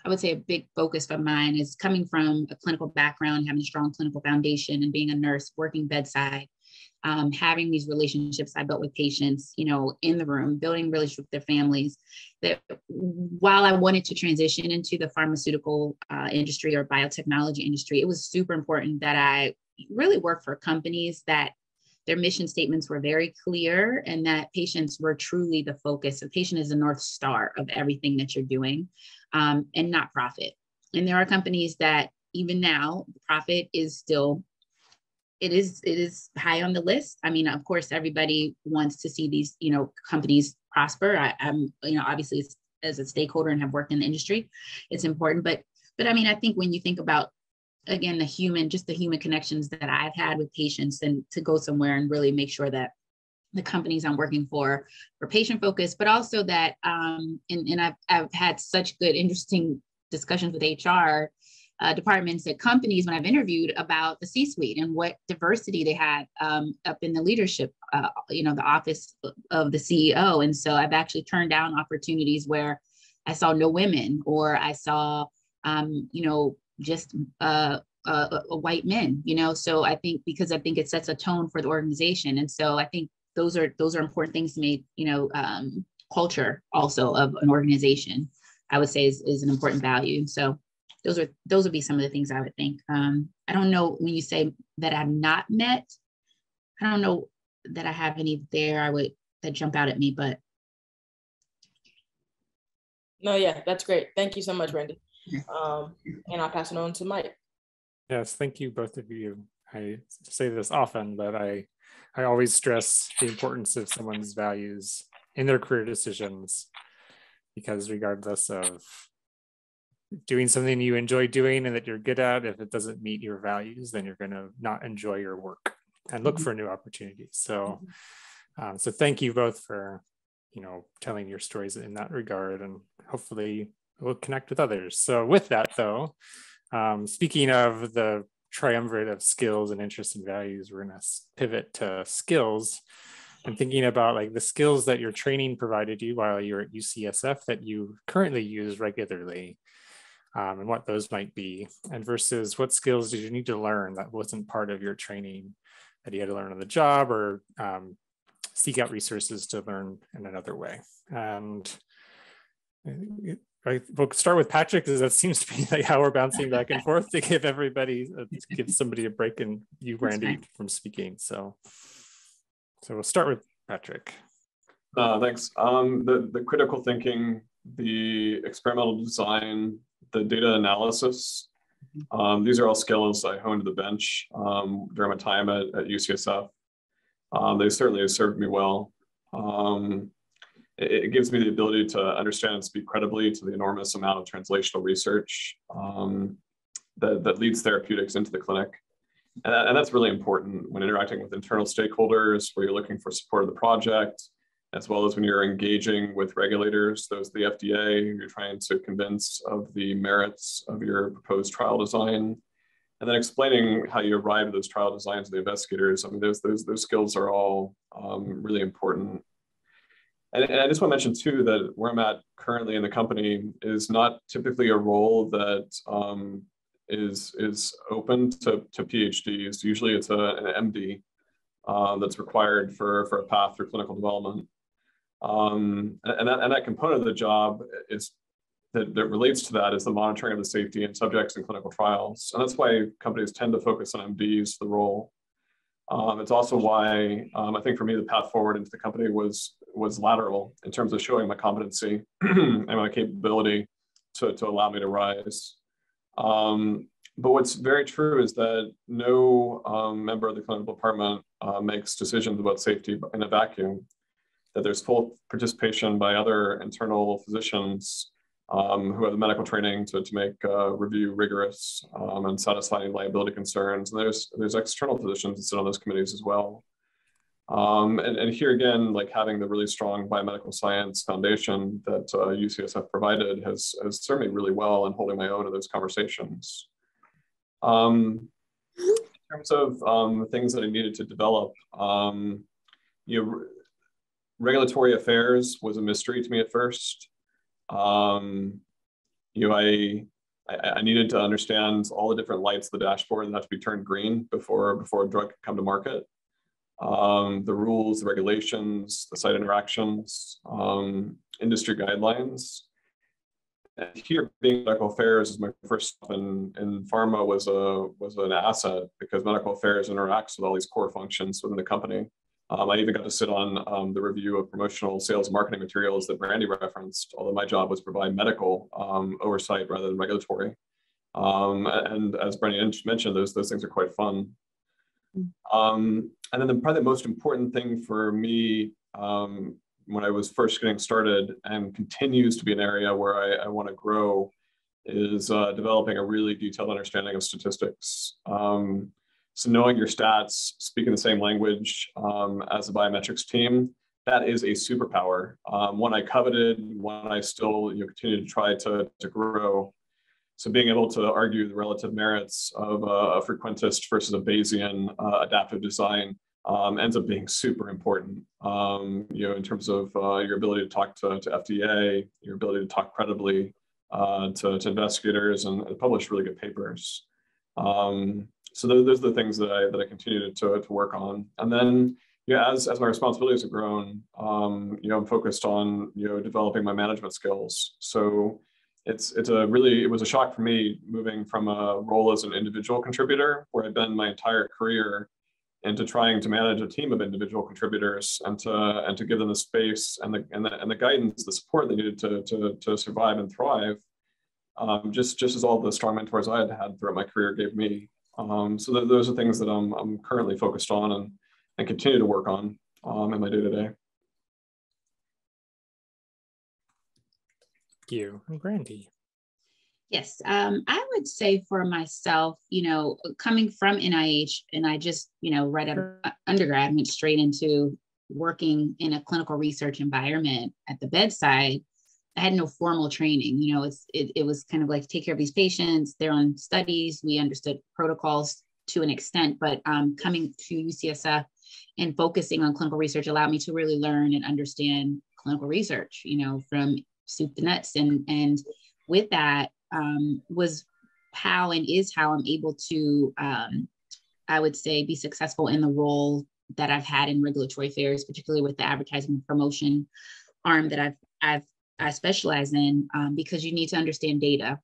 I would say a big focus of mine is coming from a clinical background, having a strong clinical foundation, and being a nurse, working bedside, um, having these relationships I built with patients, you know, in the room, building relationships with their families. That while I wanted to transition into the pharmaceutical uh, industry or biotechnology industry, it was super important that I really work for companies that their mission statements were very clear and that patients were truly the focus. The patient is the North Star of everything that you're doing um, and not profit. And there are companies that even now, profit is still it is it is high on the list. I mean, of course, everybody wants to see these you know companies prosper. I, am you know obviously as a stakeholder and have worked in the industry, it's important. But but I mean, I think when you think about again the human, just the human connections that I've had with patients, and to go somewhere and really make sure that the companies I'm working for for patient focus, but also that, um, and, and I've, I've had such good, interesting discussions with HR uh, departments at companies when I've interviewed about the C-suite and what diversity they had um, up in the leadership, uh, you know, the office of the CEO. And so I've actually turned down opportunities where I saw no women or I saw, um, you know, just uh, uh, white men, you know. So I think because I think it sets a tone for the organization, and so I think those are those are important things to make you know um, culture also of an organization i would say is, is an important value. So those are those would be some of the things i would think. Um, i don't know when you say that i've not met i don't know that i have any there i would that jump out at me but no yeah that's great. Thank you so much Brandi. Um, and i'll pass it on to mike. Yes thank you both of you. I say this often but i I always stress the importance of someone's values in their career decisions because regardless of doing something you enjoy doing and that you're good at, if it doesn't meet your values, then you're going to not enjoy your work and look mm-hmm. for new opportunities. So, mm-hmm. um, so thank you both for, you know, telling your stories in that regard, and hopefully we'll connect with others. So with that though, Um, speaking of the triumvirate of skills and interests and values, we're going to pivot to skills and thinking about like the skills that your training provided you while you're at UCSF that you currently use regularly um, and what those might be and versus what skills did you need to learn that wasn't part of your training that you had to learn on the job or um, seek out resources to learn in another way? And I, we'll start with Patrick because that seems to be like how we're bouncing back and forth to give everybody, uh, give somebody a break and you, Brandi, from speaking. So, so we'll start with Patrick. Uh, thanks. Um, the, the critical thinking, the experimental design, the data analysis, um, these are all skills I honed to the bench um, during my time at, at UCSF. Um, they certainly have served me well. Um, it, gives me the ability to understand and speak credibly to the enormous amount of translational research um, that, that leads therapeutics into the clinic. And, that, and that's really important when interacting with internal stakeholders, where you're looking for support of the project, as well as when you're engaging with regulators, those the FDA, you're trying to convince of the merits of your proposed trial design, and then explaining how you arrive at those trial designs to the investigators. I mean, those those those skills are all um, really important and, and, I just want to mention too that where I'm at currently in the company is not typically a role that um, is is open to, to PhDs. Usually it's a, an MD uh, that's required for, for a path through clinical development. Um, and, that, and that component of the job is that, that relates to that is the monitoring of the safety and subjects in clinical trials. And that's why companies tend to focus on MDs, the role. Um, it's also why um, I think for me the path forward into the company was was lateral in terms of showing my competency and my capability to, to allow me to rise. Um, but what's very true is that no um, member of the clinical department uh, makes decisions about safety in a vacuum. That there's full participation by other internal physicians um, who have the medical training to, to make uh, review rigorous um, and satisfying liability concerns. And there's, there's external physicians that sit on those committees as well. Um, and, and here again, like having the really strong biomedical science foundation that uh, UCSF provided has, has served me really well in holding my own in those conversations. Um, in terms of um, things that I needed to develop, um, you know, regulatory affairs was a mystery to me at first. Um, you know, I, I, I, needed to understand all the different lights of the dashboard that have to be turned green before before a drug could come to market. Um, the rules, the regulations, the site interactions, um, industry guidelines. And here, being medical affairs is my first stop in, pharma was a was an asset because medical affairs interacts with all these core functions within the company. Um, I even got to sit on um, the review of promotional sales marketing materials that Brandi referenced, although my job was provide medical um, oversight rather than regulatory. Um, and as Brandi mentioned, those, those things are quite fun. Um, and then the, probably the most important thing for me um, when I was first getting started and continues to be an area where I, I want to grow is uh, developing a really detailed understanding of statistics. Um, so knowing your stats, speaking the same language um, as the biometrics team, that is a superpower. Um, one I coveted, one I still you know, continue to try to, to grow. So being able to argue the relative merits of a, frequentist versus a Bayesian uh, adaptive design um, ends up being super important. Um, you know, in terms of uh, your ability to talk to, to FDA, your ability to talk credibly uh, to, to investigators and, and, publish really good papers. Um, so those, those, are the things that I that I continue to, to work on. And then yeah, as, as my responsibilities have grown, um, you know, I'm focused on you know developing my management skills. So it's it's a really it was a shock for me moving from a role as an individual contributor where I've been my entire career into trying to manage a team of individual contributors and to and to give them the space and the and the, and the guidance, the support they needed to to, to survive and thrive. Um, just just as all the strong mentors I had had throughout my career gave me. Um, so th- those are things that I'm, I'm currently focused on and, and continue to work on um, in my day to day. You. And Brandi. Yes, um, I would say for myself, you know, coming from NIH, and I just, you know, right out of undergrad, went straight into working in a clinical research environment at the bedside. I had no formal training. You know, it's it, it was kind of like take care of these patients. They're on studies. We understood protocols to an extent, but um, coming to UCSF and focusing on clinical research allowed me to really learn and understand clinical research. You know, from soup to nuts, and and with that um, was how and is how I'm able to, um, I would say, be successful in the role that I've had in regulatory affairs, particularly with the advertising and promotion arm that I've I've I specialize in, um, because you need to understand data.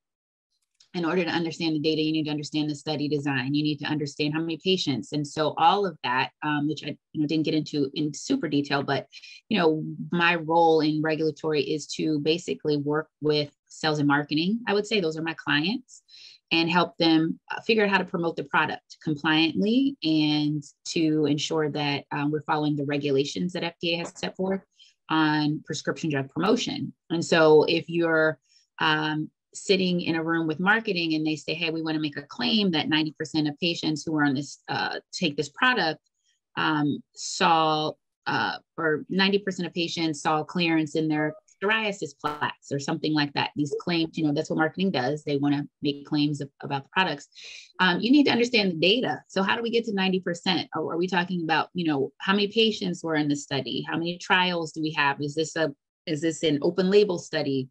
In order to understand the data, you need to understand the study design. You need to understand how many patients, and so all of that, um, which I you know, didn't get into in super detail, but you know, my role in regulatory is to basically work with sales and marketing. I would say those are my clients, and help them uh, figure out how to promote the product compliantly and to ensure that um, we're following the regulations that FDA has set forth on prescription drug promotion. And so if you're um, sitting in a room with marketing and they say, hey, we want to make a claim that 90% of patients who are on this, uh, take this product um, saw, uh, or 90% of patients saw clearance in their psoriasis plaques or something like that. These claims, you know, that's what marketing does. They want to make claims of, about the products. Um, you need to understand the data. So how do we get to 90%? Are, are we talking about, you know, how many patients were in the study? How many trials do we have? Is this a, is this an open label study?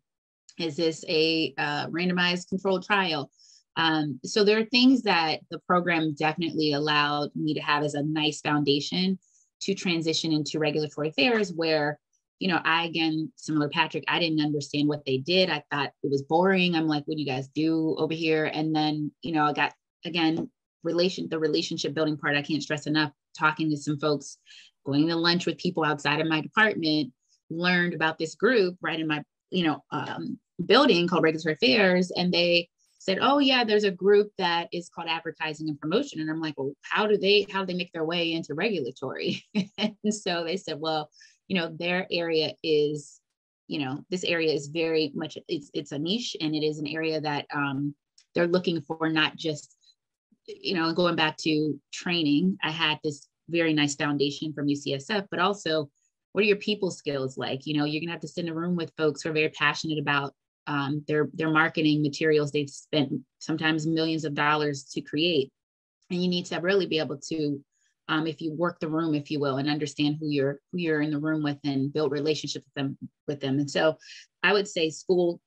Is this a uh, randomized controlled trial? Um, so there are things that the program definitely allowed me to have as a nice foundation to transition into regulatory affairs where you know, I again, similar Patrick, I didn't understand what they did. I thought it was boring. I'm like, what do you guys do over here? And then, you know, I got again, relation, the relationship building part, I can't stress enough, talking to some folks, going to lunch with people outside of my department, learned about this group right in my, you know, um, building called Regulatory Affairs. And they said, oh yeah, there's a group that is called advertising and promotion. And I'm like, well, how do they, how do they make their way into regulatory? and so they said, well, you know their area is you know this area is very much it's it's a niche and it is an area that um, they're looking for not just you know going back to training i had this very nice foundation from ucsf but also what are your people skills like you know you're gonna have to sit in a room with folks who are very passionate about um, their their marketing materials they've spent sometimes millions of dollars to create and you need to really be able to um, if you work the room, if you will, and understand who you're who you're in the room with and build relationships with them with them. And so I would say school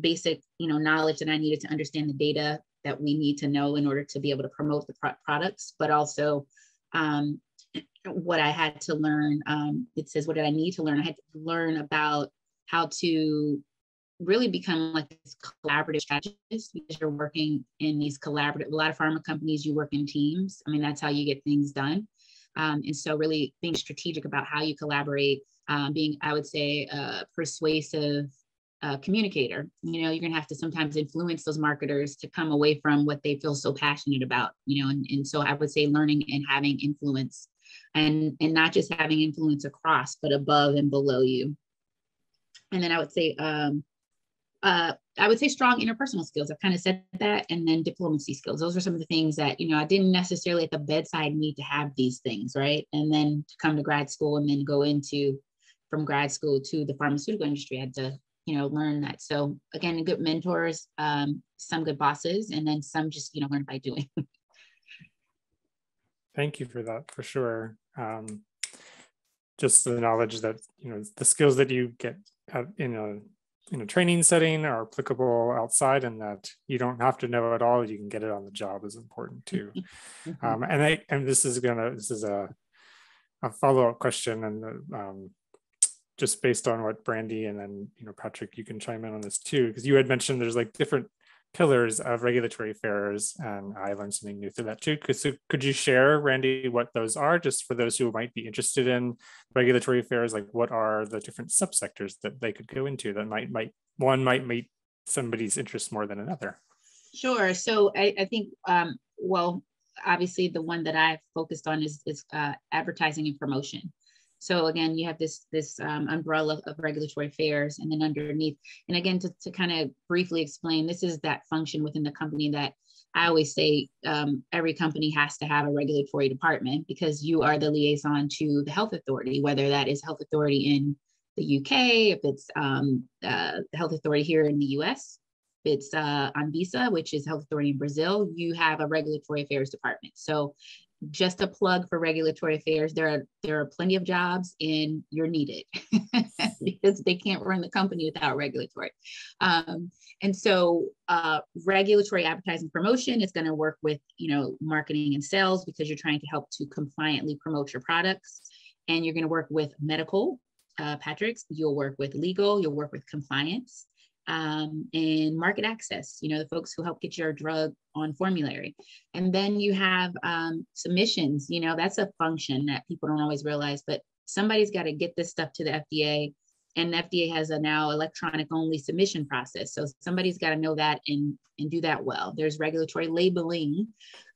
basic, you know, knowledge that I needed to understand the data that we need to know in order to be able to promote the pro- products, but also um, what I had to learn. Um, it says, what did I need to learn? I had to learn about how to really become like this collaborative strategist because you're working in these collaborative, a lot of pharma companies, you work in teams. I mean, that's how you get things done. Um, and so really being strategic about how you collaborate, um, being, I would say, a persuasive uh, communicator. You know, you're gonna have to sometimes influence those marketers to come away from what they feel so passionate about, you know, and, and so I would say learning and having influence and, and not just having influence across, but above and below you. And then I would say, um, uh, I would say strong interpersonal skills. I've kind of said that, and then diplomacy skills. Those are some of the things that you know I didn't necessarily at the bedside need to have these things, right? And then to come to grad school and then go into from grad school to the pharmaceutical industry, I had to you know learn that. So again, good mentors, um, some good bosses, and then some just you know learn by doing. Thank you for that, for sure. Um, just the knowledge that you know the skills that you get in a in a training setting are applicable outside and that you don't have to know it all you can get it on the job is important too mm-hmm. um, and I, and this is gonna this is a, a follow-up question and um, just based on what Brandi and then you know patrick you can chime in on this too because you had mentioned there's like different pillars of regulatory affairs, and I learned something new through that too. Could, so could you share, Brandi, what those are, just for those who might be interested in regulatory affairs? Like, what are the different subsectors that they could go into that might might one might meet somebody's interest more than another? Sure. So I, I think, um, well, obviously the one that I've focused on is, is uh, advertising and promotion. So again, you have this this um, umbrella of regulatory affairs, and then underneath, and again, to, to kind of briefly explain, this is that function within the company that I always say um, every company has to have a regulatory department because you are the liaison to the health authority, whether that is health authority in the UK, if it's um, uh, health authority here in the US, if it's uh, Anvisa, which is health authority in Brazil, you have a regulatory affairs department. So just a plug for regulatory affairs. There are there are plenty of jobs and you're needed because they can't run the company without regulatory. Um, and so uh, regulatory advertising promotion is going to work with you know marketing and sales because you're trying to help to compliantly promote your products. And you're going to work with medical, uh, Patrick's. You'll work with legal. You'll work with compliance um, and market access, you know, the folks who help get your drug on formulary. And then you have um, submissions, you know, that's a function that people don't always realize, but somebody's got to get this stuff to the FDA. And the FDA has a now electronic only submission process. So somebody's got to know that and, and do that well. There's regulatory labeling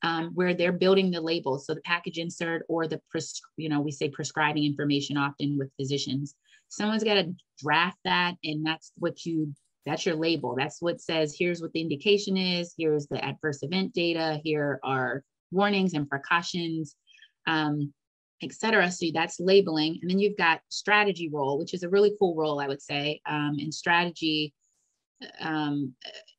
um, where they're building the label. So the package insert or the, pres- you know, we say prescribing information often with physicians. Someone's got to draft that and that's what you that's your label. That's what says here's what the indication is, here's the adverse event data, here are warnings and precautions, um, etc. So that's labeling. And then you've got strategy role, which is a really cool role, I would say. Um, and strategy um,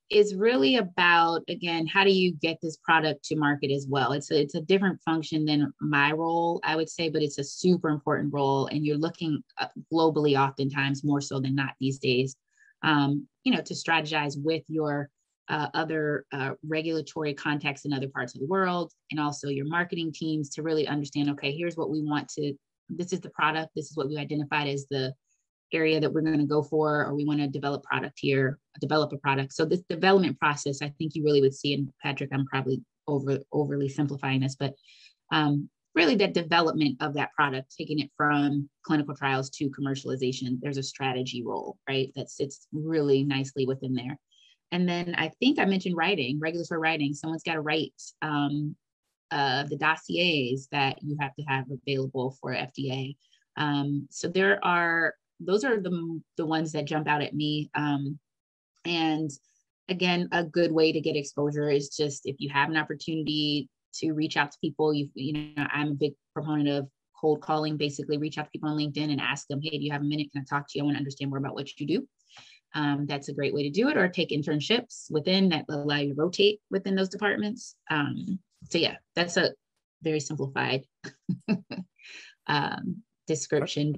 is really about, again, how do you get this product to market as well? It's a, it's a different function than my role, I would say, but it's a super important role. And you're looking uh, globally, oftentimes more so than not these days um, you know, to strategize with your uh, other uh, regulatory contacts in other parts of the world and also your marketing teams to really understand, okay, here's what we want to, this is the product, this is what we identified as the area that we're going to go for, or we want to develop product here, develop a product. So this development process, I think you really would see, and Patrick, I'm probably over overly simplifying this, but um, really the development of that product, taking it from clinical trials to commercialization. There's a strategy role, right? That sits really nicely within there. And then I think I mentioned writing, regulatory writing. Someone's got to write um, uh, the dossiers that you have to have available for FDA. Um, so there are, those are the, the ones that jump out at me. Um, and again, a good way to get exposure is just if you have an opportunity to reach out to people. You, you know, I'm a big proponent of cold calling, basically reach out to people on LinkedIn and ask them, hey, do you have a minute? Can I talk to you? I want to understand more about what you do. Um, that's a great way to do it, or take internships within that allow you to rotate within those departments. Um, so yeah, that's a very simplified um, description.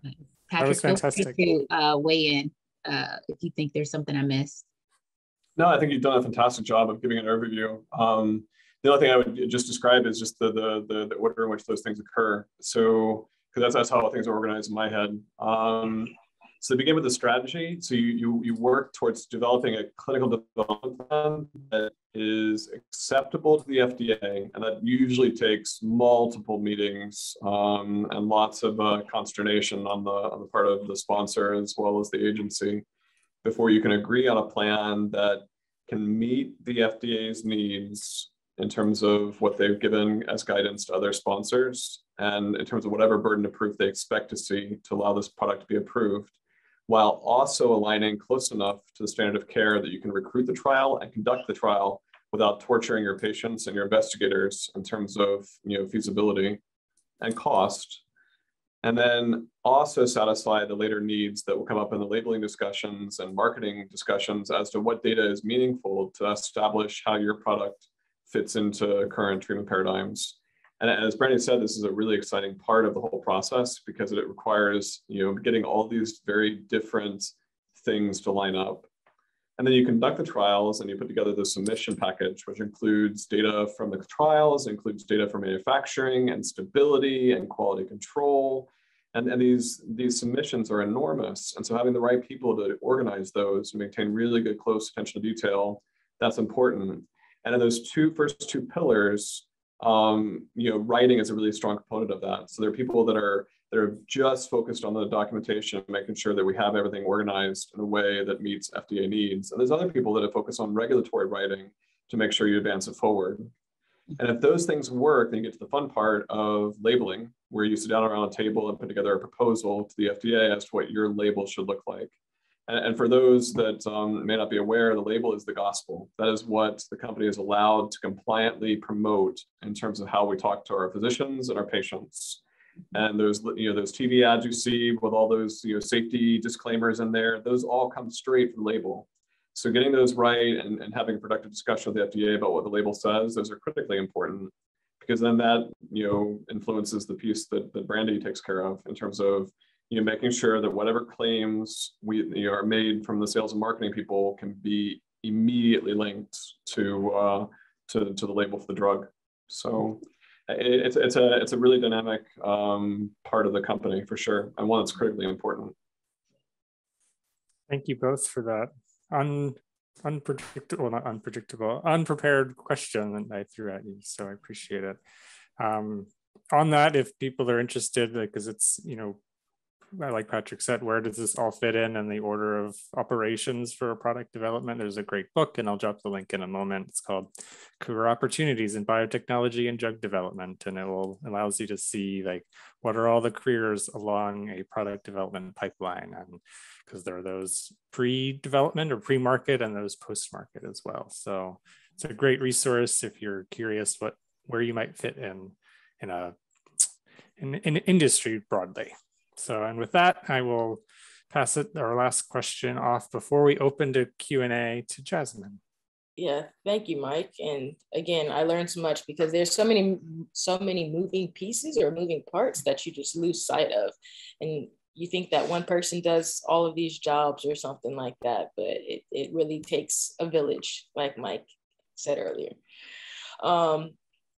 Patrick, that was fantastic. to uh, weigh in uh, if you think there's something I missed. No, I think you've done a fantastic job of giving an overview. Um, the other thing I would just describe is just the the the, the order in which those things occur. So because that's that's how things are organized in my head. Um, so begin with the strategy. So you, you you work towards developing a clinical development plan that is acceptable to the FDA, and that usually takes multiple meetings um, and lots of uh, consternation on the on the part of the sponsor as well as the agency before you can agree on a plan that can meet the FDA's needs in terms of what they've given as guidance to other sponsors and in terms of whatever burden of proof they expect to see to allow this product to be approved, while also aligning close enough to the standard of care that you can recruit the trial and conduct the trial without torturing your patients and your investigators in terms of you know, feasibility and cost. And then also satisfy the later needs that will come up in the labeling discussions and marketing discussions as to what data is meaningful to establish how your product fits into current treatment paradigms. And as Brandi said, this is a really exciting part of the whole process because it requires, you know, getting all these very different things to line up. And then you conduct the trials and you put together the submission package, which includes data from the trials, includes data for manufacturing and stability and quality control. And, and these, these submissions are enormous. And so having the right people to organize those and maintain really good close attention to detail, that's important. And in those two first two pillars, um, you know, writing is a really strong component of that. So there are people that are that are just focused on the documentation, making sure that we have everything organized in a way that meets FDA needs. And there's other people that are focused on regulatory writing to make sure you advance it forward. And if those things work, then you get to the fun part of labeling, where you sit down around a table and put together a proposal to the FDA as to what your label should look like. And, and for those that um, may not be aware, the label is the gospel. That is what the company is allowed to compliantly promote in terms of how we talk to our physicians and our patients. and those you know those TV ads you see with all those you know safety disclaimers in there, those all come straight from the label. So getting those right and, and having a productive discussion with the FDA about what the label says, those are critically important because then that you know influences the piece that, that Brandi takes care of in terms of you know making sure that whatever claims we you know, are made from the sales and marketing people can be immediately linked to uh, to, to the label for the drug. So it's it's a it's a really dynamic um, part of the company for sure, and one that's critically important. Thank you both for that un, unpredictable, well, not unpredictable, unprepared question that I threw at you. So I appreciate it. Um, on that, if people are interested, because it's you know like Patrick said, where does this all fit in in the order of operations for product development? There's a great book, and I'll drop the link in a moment. It's called Career Opportunities in Biotechnology and Drug Development, and it will allows you to see like what are all the careers along a product development pipeline, and because there are those pre-development or pre-market and those post-market as well. So it's a great resource if you're curious what where you might fit in in a in, in industry broadly. So, and with that, I will pass it our last question off before we open to Q&A to Jasmine. Yeah, thank you, Mike. And again, I learned so much because there's so many, so many moving pieces or moving parts that you just lose sight of. And you think that one person does all of these jobs or something like that, but it, it really takes a village, like Mike said earlier. Um,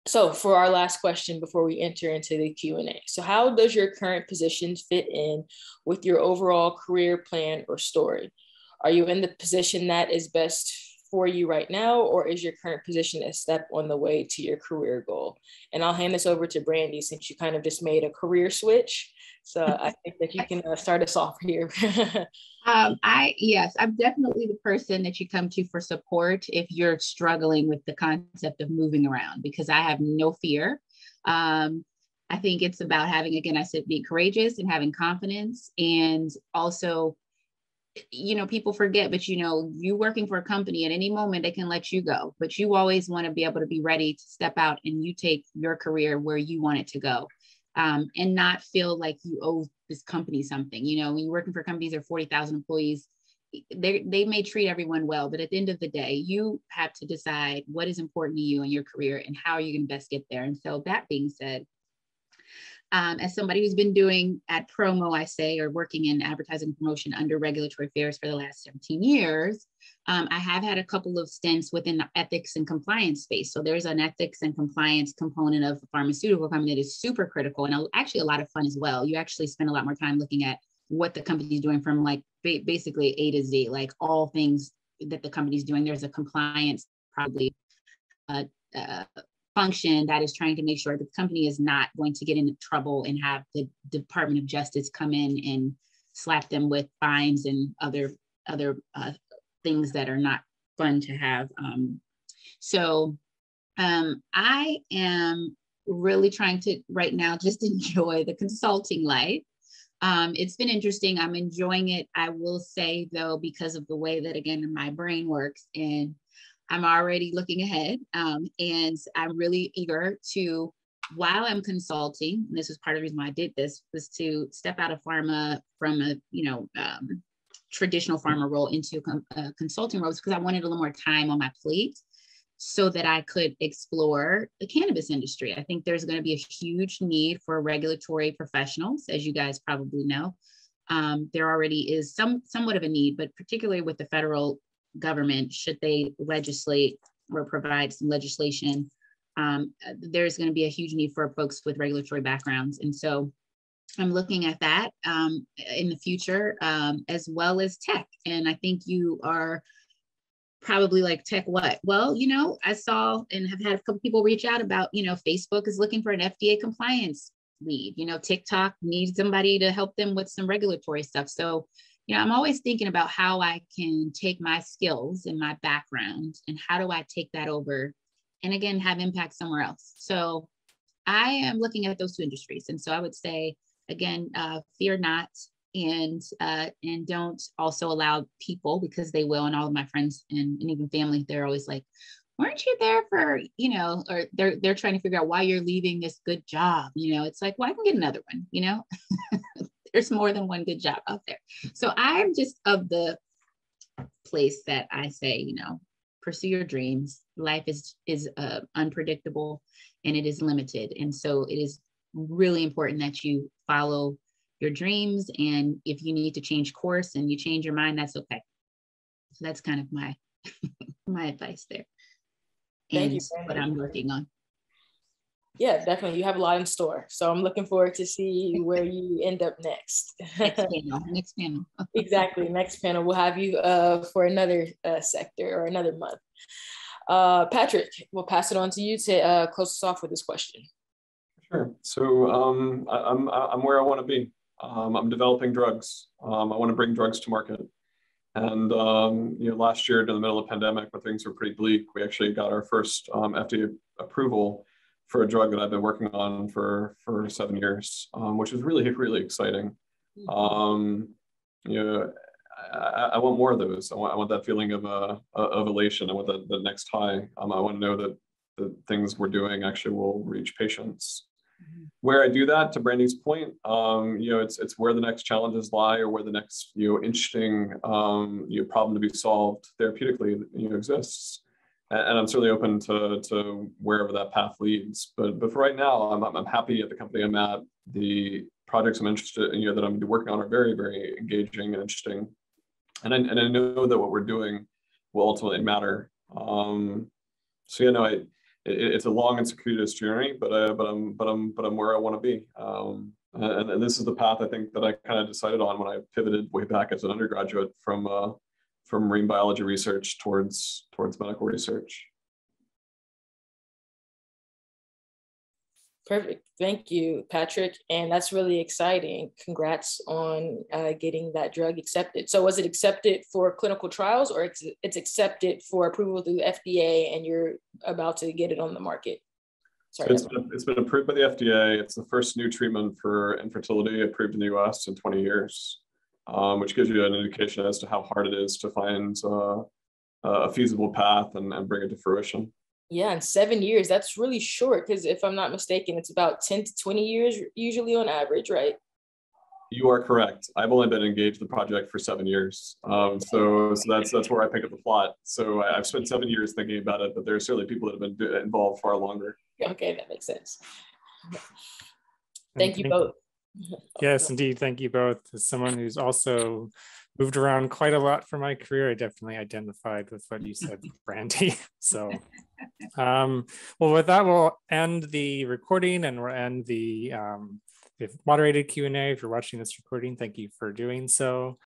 so for our last question before we enter into the q&a so how does your current position fit in with your overall career plan or story? Are you in the position that is best for you right now or is your current position a step on the way to your career goal? And i'll hand this over to Brandi since you kind of just made a career switch so I think that you can uh, start us off here. um, I yes, I'm definitely the person that you come to for support if you're struggling with the concept of moving around because I have no fear. Um, I think it's about having again, I said, be courageous and having confidence, and also, you know, people forget, but you know, you working for a company at any moment they can let you go, but you always want to be able to be ready to step out and you take your career where you want it to go um, and not feel like you owe this company something. You know, when you're working for companies that are 40,000 employees, they, they may treat everyone well, but at the end of the day, you have to decide what is important to you in your career and how you to best get there. And so, that being said, um, as somebody who's been doing at promo, I say, or working in advertising promotion under regulatory affairs for the last 17 years, um, I have had a couple of stints within the ethics and compliance space. So there's an ethics and compliance component of pharmaceutical company that is super critical and actually a lot of fun as well. You actually spend a lot more time looking at what the company is doing from like basically A to Z, like all things that the company's doing. There's a compliance probably uh, uh, function that is trying to make sure the company is not going to get into trouble and have the Department of Justice come in and slap them with fines and other other uh, things that are not fun to have. Um, so um, I am really trying to right now just enjoy the consulting life. Um, it's been interesting. I'm enjoying it. I will say though, because of the way that again my brain works and I'm already looking ahead. Um, and I'm really eager to, while I'm consulting, this was part of the reason why I did this, was to step out of pharma from a, you know, um, traditional pharma role into a uh, consulting roles because I wanted a little more time on my plate so that I could explore the cannabis industry. I think there's going to be a huge need for regulatory professionals, as you guys probably know. Um, there already is some somewhat of a need, but particularly with the federal government, should they legislate or provide some legislation, um, there's going to be a huge need for folks with regulatory backgrounds. And so I'm looking at that um, in the future, um, as well as tech. And I think you are probably like tech what? Well, you know, I saw and have had a couple people reach out about, you know, Facebook is looking for an FDA compliance lead. You know, TikTok needs somebody to help them with some regulatory stuff. So you know, I'm always thinking about how I can take my skills and my background and how do I take that over and again have impact somewhere else. So I am looking at those two industries. And so I would say, again, uh, fear not and uh, and don't also allow people because they will and all of my friends and, and even family they're always like weren't you there for, you know, or they're they're trying to figure out why you're leaving this good job. You know, it's like, well, I can get another one, you know. There's more than one good job out there. So I'm just of the place that I say, you know, pursue your dreams. Life is is uh, unpredictable and it is limited. And so it is really important that you follow your dreams. And if you need to change course and you change your mind, that's okay. So that's kind of my my advice there. Thank and you, what I'm working on. Yeah, definitely. You have a lot in store. So I'm looking forward to see where you end up next. next panel. Next panel. exactly. Next panel. We'll have you uh, for another uh, sector or another month. Uh, Patrick, we'll pass it on to you to uh, close us off with this question. Sure. So um, I, am I'm, I'm where I want to be. Um, I'm developing drugs. Um, I want to bring drugs to market. And um, you know, last year, in the middle of the pandemic, where things were pretty bleak, we actually got our first um, FDA approval for a drug that I've been working on for for seven years, um, which is really really exciting. Um, you know, I, I, want more of those. I want, I want that feeling of uh, of elation. I want that the next high. Um, I want to know that the things we're doing actually will reach patients. Mm-hmm. Where I do that, to Brandi's point, um, you know, it's it's where the next challenges lie, or where the next you know interesting um, you know, problem to be solved therapeutically you know exists and I'm certainly open to, to wherever that path leads. But, but for right now, I'm, I'm happy at the company I'm at. The projects I'm interested in, you know, that I'm working on are very, very engaging and interesting. And I, and I know that what we're doing will ultimately matter. Um, so, you know, I, it, it's a long and circuitous journey, but, uh, but I'm, but I'm, but I'm where I want to be. Um, and, and, this is the path I think that I kind of decided on when I pivoted way back as an undergraduate from, uh, from marine biology research towards towards medical research. Perfect. Thank you, Patrick. And that's really exciting. Congrats on uh, getting that drug accepted. So, was it accepted for clinical trials or it's, it's accepted for approval through the FDA and you're about to get it on the market? Sorry, so it's been, it's been approved by the FDA. It's the first new treatment for infertility approved in the US in 20 years um, which gives you an indication as to how hard it is to find uh, a feasible path and, and bring it to fruition. Yeah, in seven years, that's really short because if I'm not mistaken, it's about 10 to 20 years usually on average, right? You are correct. I've only been engaged in the project for seven years. Um, so, so that's that's where I pick up the plot. So I, have spent seven years thinking about it, but there are certainly people that have been involved far longer. Okay, that makes sense. Thank you both. Yes, indeed. Thank you both. As someone who's also moved around quite a lot for my career, I definitely identified with what you said, Brandi. So, um, well, with that, we'll end the recording and we'll end the um, moderated Q&A. If you're watching this recording, thank you for doing so.